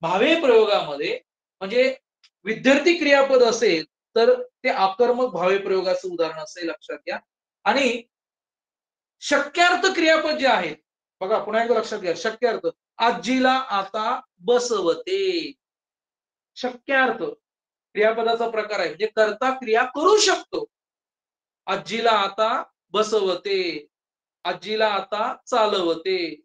भावे प्रयोगामध्ये म्हणजे विद्यार्थी क्रियापद असेल तर ते आकर्मक भावे प्रयोगाचं उदाहरण असेल लक्षात घ्या. आणि शक्यार्थ क्रियापद जे आहेत बघा पुन्हा एकदा लक्षात घ्या. शक्यार्थ. आजीला आता बसवते. शक्यार्थ क्रियापदाचा प्रकार आहे. म्हणजे करता क्रिया करू शकतो. आजीला आता बसवते. आजीला आता चालवते.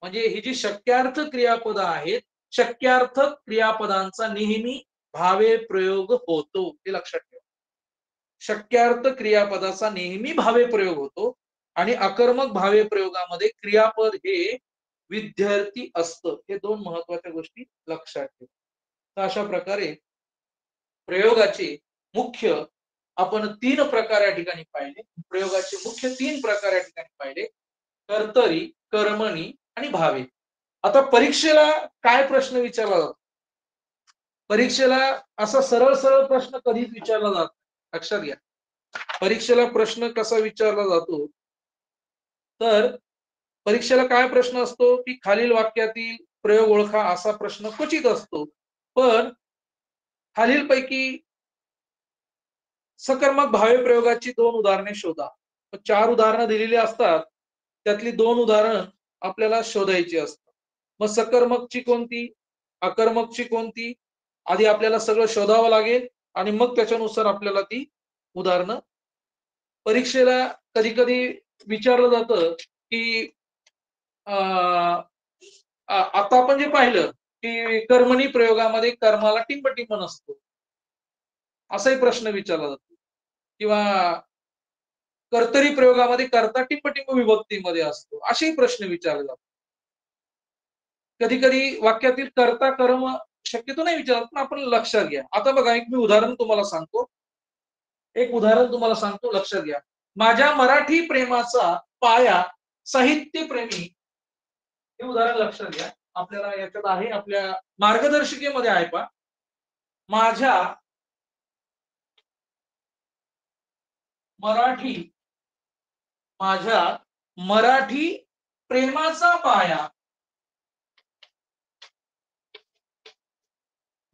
म्हणजे ही जी शक्यार्थ क्रियापद आहेत शक्यार्थ क्रियापदांचा नेहमी भावे प्रयोग होतो. ते लक्षात ठेवा. शक्यार्थ क्रियापदाचा नेहमी भावे प्रयोग होतो आणि आक्रमक भावे प्रयोगामध्ये क्रियापद हे विद्यार्थी असतं हे दोन महत्त्वाच्या गोष्टी लक्षात ठेवा. तर अशा प्रकारे प्रयोगाचे मुख्य आपण तीन प्रकार या ठिकाणी पाहिले. प्रयोगाचे मुख्य तीन प्रकार या ठिकाणी पाहिले. कर्तरी कर्मणी आणि भावे. आता परीक्षेला काय प्रश्न विचारला जातो? परीक्षेला असा सरळ सरळ प्रश्न कधीच विचारला जात लक्षात घ्या. परीक्षेला प्रश्न कसा विचारला जातो? तर परीक्षेला काय प्रश्न असतो? की खालील वाक्यातील प्रयोग ओळखा असा प्रश्न क्वचित असतो. पण खालीलपैकी सकर्मक भावे प्रयोगाची दोन उदाहरणे शोधा. चार उदाहरणं दिलेली असतात. त्यातली दोन उदाहरण आपल्याला शोधायची असतात. मग सकर्मकची कोणती? अकर्मकची कोणती? आधी आपल्याला सगळं शोधावं लागेल आणि मग त्याच्यानुसार आपल्याला ती उदाहरणं. परीक्षेला कधी कधी विचारलं जातं की आता आपण जे पाहिलं की कर्मणी प्रयोगामध्ये कर्माला टिंबटिंब नसतो. असाही प्रश्न विचारला जातो. किंवा कर्तरी प्रयोगामध्ये कर्ता टिंबटिंब विभक्तीमध्ये असतो असेही प्रश्न विचारले जातात. कधी कधी वाक्यातील कर्ता कर्म शक्यतो नाही विचारत पण आपण लक्षात घ्या. आता बघा एक मी उदाहरण तुम्हाला सांगतो. एक उदाहरण तुम्हाला सांगतो लक्षात घ्या. माझ्या मराठी प्रेमाचा पाया साहित्यप्रेमी हे उदाहरण लक्षात घ्या. आपल्याला याच्यात आहे आपल्या मार्गदर्शिकेमध्ये आहे पा माझ्या मराठी माझ्या मराठी प्रेमाचा पाया.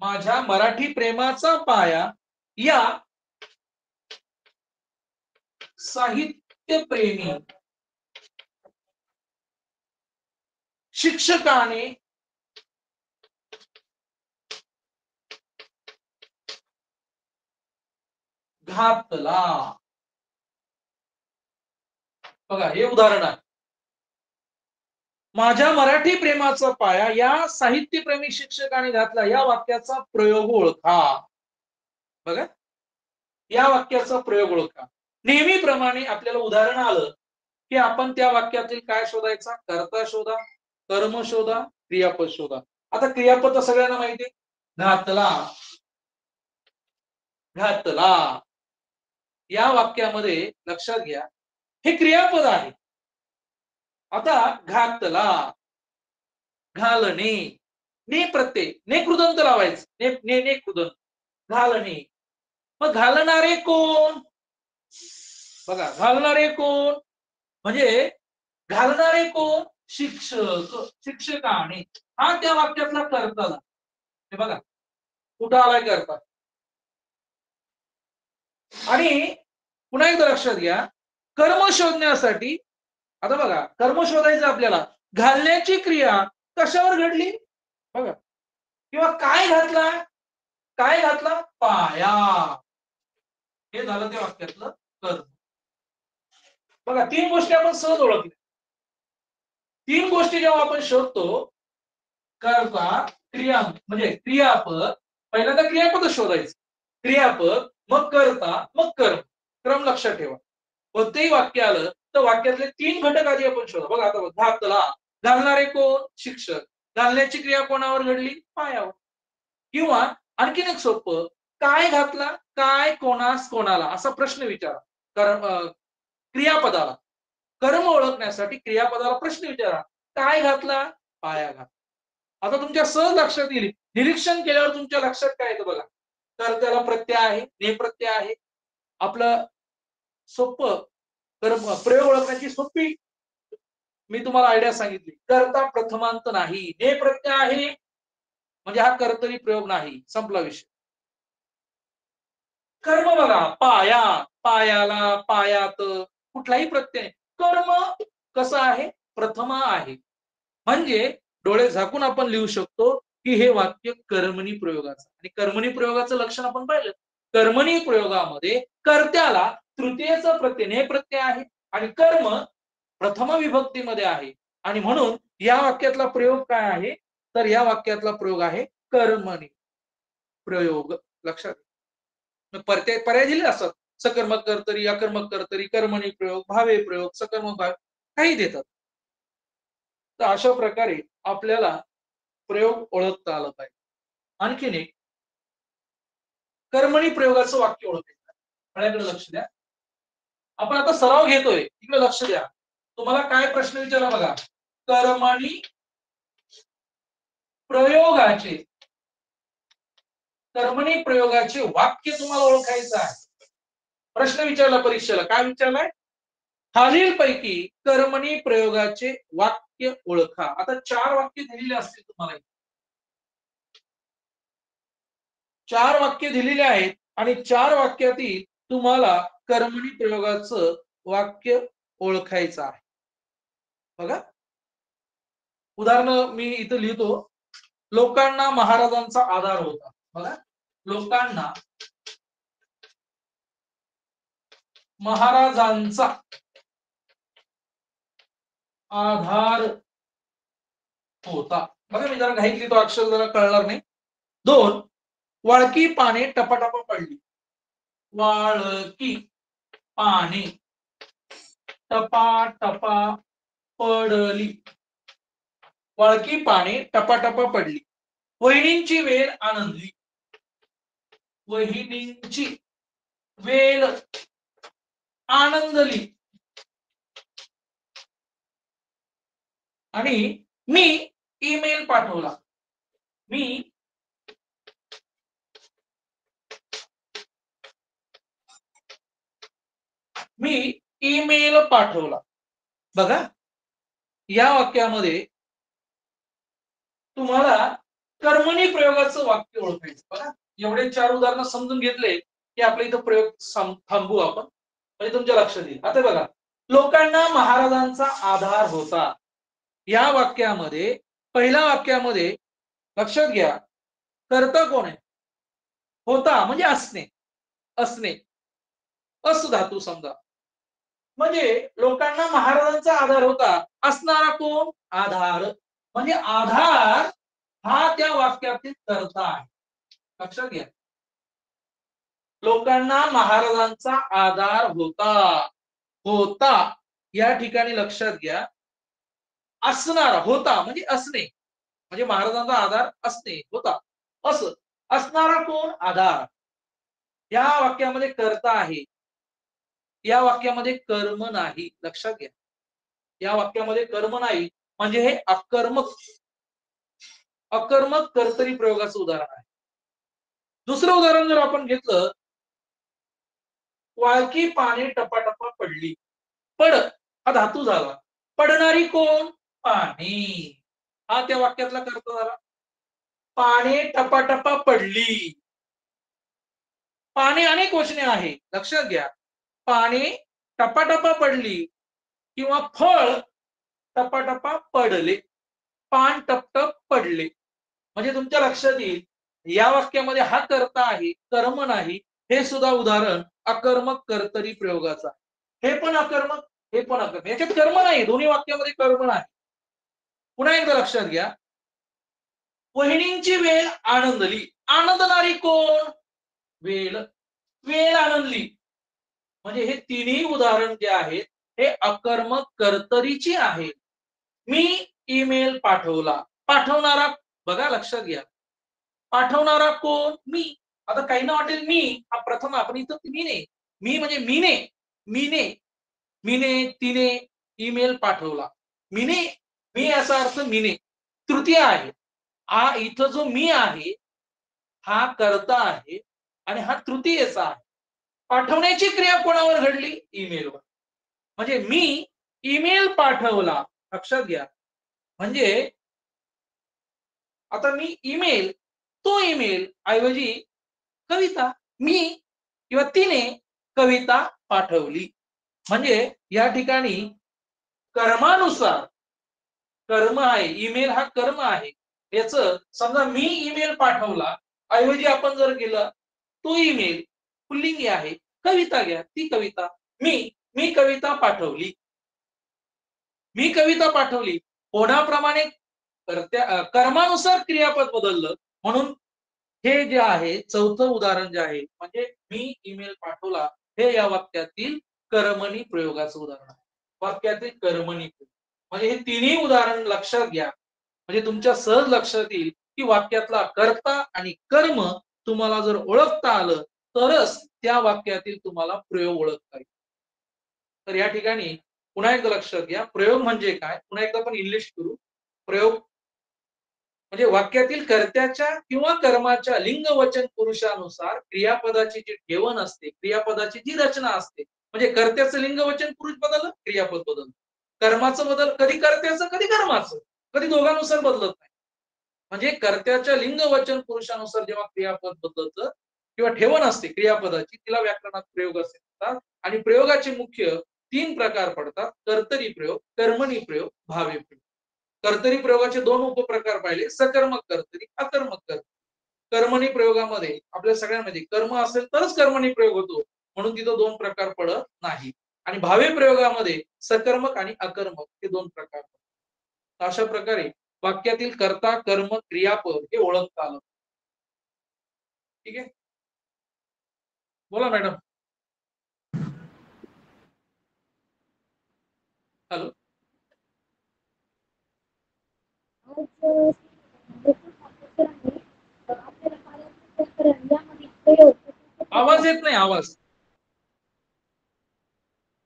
माझ्या मराठी प्रेमाचा पाया या साहित्यप्रेमी. शिक्षकाने घातला. बघा हे उदाहरण आहे. माझ्या मराठी प्रेमाचा पाया या साहित्यप्रेमी शिक्षकाने घातला. या वाक्याचा प्रयोग ओळखा. बघा. या वाक्याचा प्रयोग ओळखा. नेहमीप्रमाणे आपल्याला उदाहरण आलं की आपण त्या वाक्यातील काय शोधायचा? करता शोधा. कर्म शोधा क्रियापद शोधा. आता क्रियापद तर सगळ्यांना माहिती घातला घातला या वाक्यामध्ये लक्षात घ्या हे क्रियापद आहे. आता घातला घालणे. ने प्रत्यय. ने कृदंत लावायचं. ने ने ने कृदंत. घालणे. मग घालणारे कोण? बघा घालणारे कोण? म्हणजे घालणारे कोण? शिक्षक शिक्षकाने हा त्या वाक्यातला कर्ता हे बघा कुठं आलाय करता? आणि पुन्हा एकदा लक्षात घ्या कर्म शोधण्यासाठी आता बघा कर्म शोधायचं आपल्याला घालण्याची क्रिया कशावर घडली? बघा किंवा काय घातला? काय घातला? पाया. हे झालं त्या वाक्यातलं कर्म. बघा तीन गोष्टी आपण सहज ओळखल्या. तीन गोष्टी जेव्हा आपण शोधतो करता क्रिया म्हणजे क्रियापद पहिल्यांदा क्रियापद शोधायचं. क्रियापद मग करता मग कर्म. क्रम लक्षात ठेवा. कोणतेही वाक्य आलं तर वाक्यातले तीन घटक आधी आपण शोधा. बघा आता बघा, घातला घालणारे कोण? शिक्षक. घालण्याची क्रिया कोणावर घडली? पायावर. किंवा आणखीन एक सोपं काय घातला? काय कोणास कोणाला? असा प्रश्न विचारा. कर्म क्रियापदाला. कर्म ओळखण्यासाठी क्रियापदाला प्रश्न विचारा. काय घातला? पाया घातला. आता तुमच्या सहज लक्षात येईल. निरीक्षण केल्यावर तुमच्या लक्षात काय येतं बघा. तर त्याला प्रत्यय आहे ने प्रत्यय आहे. आपलं सोपं कर्म प्रयोग ओळखण्याची सोपी मी तुम्हाला आयडिया सांगितली. करता प्रथमांत नाही. ने प्रत्यय आहे. म्हणजे हा कर्तरी प्रयोग नाही. संपला विषय. कर्म बघा. पाया. पायाला पायात कुठलाही प्रत्यय कर्म कसं आहे? प्रथमा आहे. म्हणजे डोळे झाकून आपण लिहू शकतो की हे वाक्य कर्मणी प्रयोगाचं. आणि कर्मणी प्रयोगाचं लक्षण आपण पाहिलं. कर्मणी प्रयोगामध्ये कर्त्याला तृतीयचं प्रत्यय हे प्रत्यय आहे. आणि कर्म प्रथम विभक्तीमध्ये आहे. आणि म्हणून या वाक्यातला प्रयोग काय आहे? तर या वाक्यातला प्रयोग आहे कर्मणी प्रयोग. लक्षात पर्याय पर्याय दिले असतात सकर्मक कर्तरी अकर्मक कर्तरी कर्मणी प्रयोग भावे प्रयोग सकर्मक भाव काही देतात. तर अशा प्रकारे आपल्याला प्रयोग ओळखता आला पाहिजे. आणखीन एक कर्मणी प्रयोगाचं वाक्य ओळखायचं माझ्याकडे लक्ष द्या. आपण आता सराव घेतोय. इकडे लक्ष द्या. तुम्हाला काय प्रश्न विचारला बघा. कर्मणी प्रयोगाचे कर्मणी प्रयोगाचे वाक्य तुम्हाला ओळखायचं आहे. प्रश्न विचारला परीक्षेला. काय विचारलाय? खालीलपैकी कर्मणी प्रयोगाचे वाक्य ओळखा. आता चार वाक्य दिलेले असतील तुम्हाला चार वाक्य दिलेले आहेत आणि चार वाक्यातील तुम्हाला कर्मणी प्रयोगाचं वाक्य ओळखायचं आहे. बघा. उदाहरण मी इथं लिहितो. लोकांना महाराजांचा आधार होता. बघा. लोकांना महाराजांचा आधार होता. बघा मी जरा घाईतली तो अक्षर जरा कळणार नाही. दोन वाळकी पाने टपाटपा पडली. वाळकी पाने टपाटपा पडली. वाळकी पाने टपाटपा पडली. वहिनींची वेळ आनंदली. वहिनींची वेळ आनंदली. आणि मी ईमेल पाठवला. मी मी ईमेल पाठवला. बघा या वाक्यामध्ये तुम्हाला कर्मणी प्रयोगाचं वाक्य ओळखायचं. बघा एवढे चार उदाहरणं समजून घेतले की आपल्या इथं प्रयोग थांबू आपण. म्हणजे तुमच्या लक्षात येईल. आता बघा लोकांना महाराजांचा आधार होता. या वाक्यामध्ये पहिल्या वाक्यामध्ये लक्षात घ्या कर्ता कोण आहे? होता म्हणजे असणे. असणे. अस धातू समजा. म्हणजे लोकांना महाराजांचा आधार होता. असणारा कोण? आधार. म्हणजे आधार हा त्या वाक्यातील कर्ता आहे. लक्षात घ्या. लोकांना महाराजांचा आधार होता. होता. या ठिकाणी लक्षात घ्या. असणारा होता म्हणजे असणे. म्हणजे महाराजांचा आधार असणे होता. असं. असणारा कोण? आधार. या वाक्यामध्ये कर्ता आहे. या वाक्यामध्ये कर्म नाही. लक्षात घ्या. या वाक्यामध्ये कर्म नाही. म्हणजे हे अकर्मक. अकर्मक कर्तरी प्रयोगाचं उदाहरण आहे. दुसरं उदाहरण जर आपण घेतलं वाळकी पाने टपाटपा पडली. पड हा धातू झाला. पडणारी कोण? पाणी. हा त्या वाक्यातला कर्त झाला. पाने टपाटपा पडली. पाने अनेक वचने आहे. लक्षात घ्या. पाने टपाटपा पडली किंवा फळ टपाटपा पडले. पान टपटप पडले. म्हणजे तुमच्या लक्षात येईल या वाक्यामध्ये हा कर्ता आहे कर्म नाही हे सुद्धा उदाहरण अकर्मक कर्तरी प्रयोगाचं आहे. हे पण अकर्मक हे पण अकर्मक. याच्यात कर्म नाही दोन्ही वाक्यामध्ये कर्म नाही. पुन्हा एकदा लक्षात घ्या. वहिनींची वेळ आनंदली. आनंदणारी कोण? वेळ. वेळ आनंदली. म्हणजे हे तिन्ही उदाहरण जे आहेत हे अकर्मक कर्तरीची आहे मी ईमेल पाठवला. पाठवणारा बघा लक्षात घ्या. पाठवणारा कोण? मी. आता काहींना वाटेल मी हा प्रथम आपण इथं मीने मी म्हणजे मीने मीने मीने तिने ईमेल पाठवला. मीने मी याचा अर्थ मीने. तृतीय आहे. हा इथं जो मी आहे हा करता आहे आणि हा तृतीयचा आहे. पाठवण्याची क्रिया कोणावर घडली? ईमेलवर. म्हणजे मी ईमेल पाठवला. लक्षात घ्या. म्हणजे आता मी ईमेल तो ईमेल ऐवजी कविता मी किंवा तिने कविता पाठवली. म्हणजे या ठिकाणी कर्मानुसार कर्म आहे ईमेल हा कर्म आहे. याच समजा मी ईमेल पाठवला ऐवजी आपण जर गेलं तो ईमेल पुल्लिंगी आहे कविता घ्या ती कविता. मी मी कविता पाठवली. मी कविता पाठवली. कोणाप्रमाणे कर्त्या कर्मानुसार क्रियापद बदललं म्हणून हे जे आहे चौथं उदाहरण जे आहे म्हणजे मी ईमेल पाठवला हे या वाक्यातील कर्मणी प्रयोगाचं उदाहरण आहे. वाक्यातील कर्मणी प्रयोग. म्हणजे हे तिन्ही उदाहरण लक्षात घ्या. म्हणजे तुमच्या सहज लक्षात येईल की वाक्यातला कर्ता आणि कर्म तुम्हाला जर ओळखता आलं तरच त्या वाक्यातील तुम्हाला प्रयोग ओळखता येईल. तर या ठिकाणी पुन्हा एकदा लक्षात घ्या. प्रयोग म्हणजे काय? पुन्हा एकदा आपण इंग्लिश करू. प्रयोग म्हणजे वाक्यातील कर्त्याच्या किंवा कर्माच्या लिंग वचन पुरुषानुसार क्रियापदाची जी ठेवण असते क्रियापदाची जी रचना असते म्हणजे कर्त्याचं लिंग वचन पुरुष बदललं क्रियापद बदललं. कर्माचं बदल कधी कर्त्याचं कधी कर्माचं कधी दोघांनुसार बदलत नाही. म्हणजे कर्त्याच्या लिंग वचन पुरुषानुसार जेव्हा क्रियापद बदलतं किंवा ठेवण असते क्रियापदाची तिला व्याकरणात प्रयोग असे म्हणतात. आणि प्रयोगाचे मुख्य तीन प्रकार पडतात. कर्तरी प्रयोग कर्मणी प्रयोग भावे प्रयोग. कर्तरी प्रयोगाचे दोन उपप्रकार पाहिले. सकर्मक कर्तरी अकर्मक कर्तरी. कर्मणी प्रयोगामध्ये आपल्या सगळ्यांमध्ये कर्म असेल तरच कर्मणी प्रयोग होतो. म्हणून तिथं दोन प्रकार पडत नाही. आणि भावे प्रयोगामध्ये सकर्मक आणि अकर्मक हे दोन प्रकार पडतात. अशा प्रकारे वाक्यातील कर्ता कर्म क्रियापद हे ओळखता आलं. ठीक आहे? बोला मॅडम. हॅलो? आवाज येत नाही आवाज.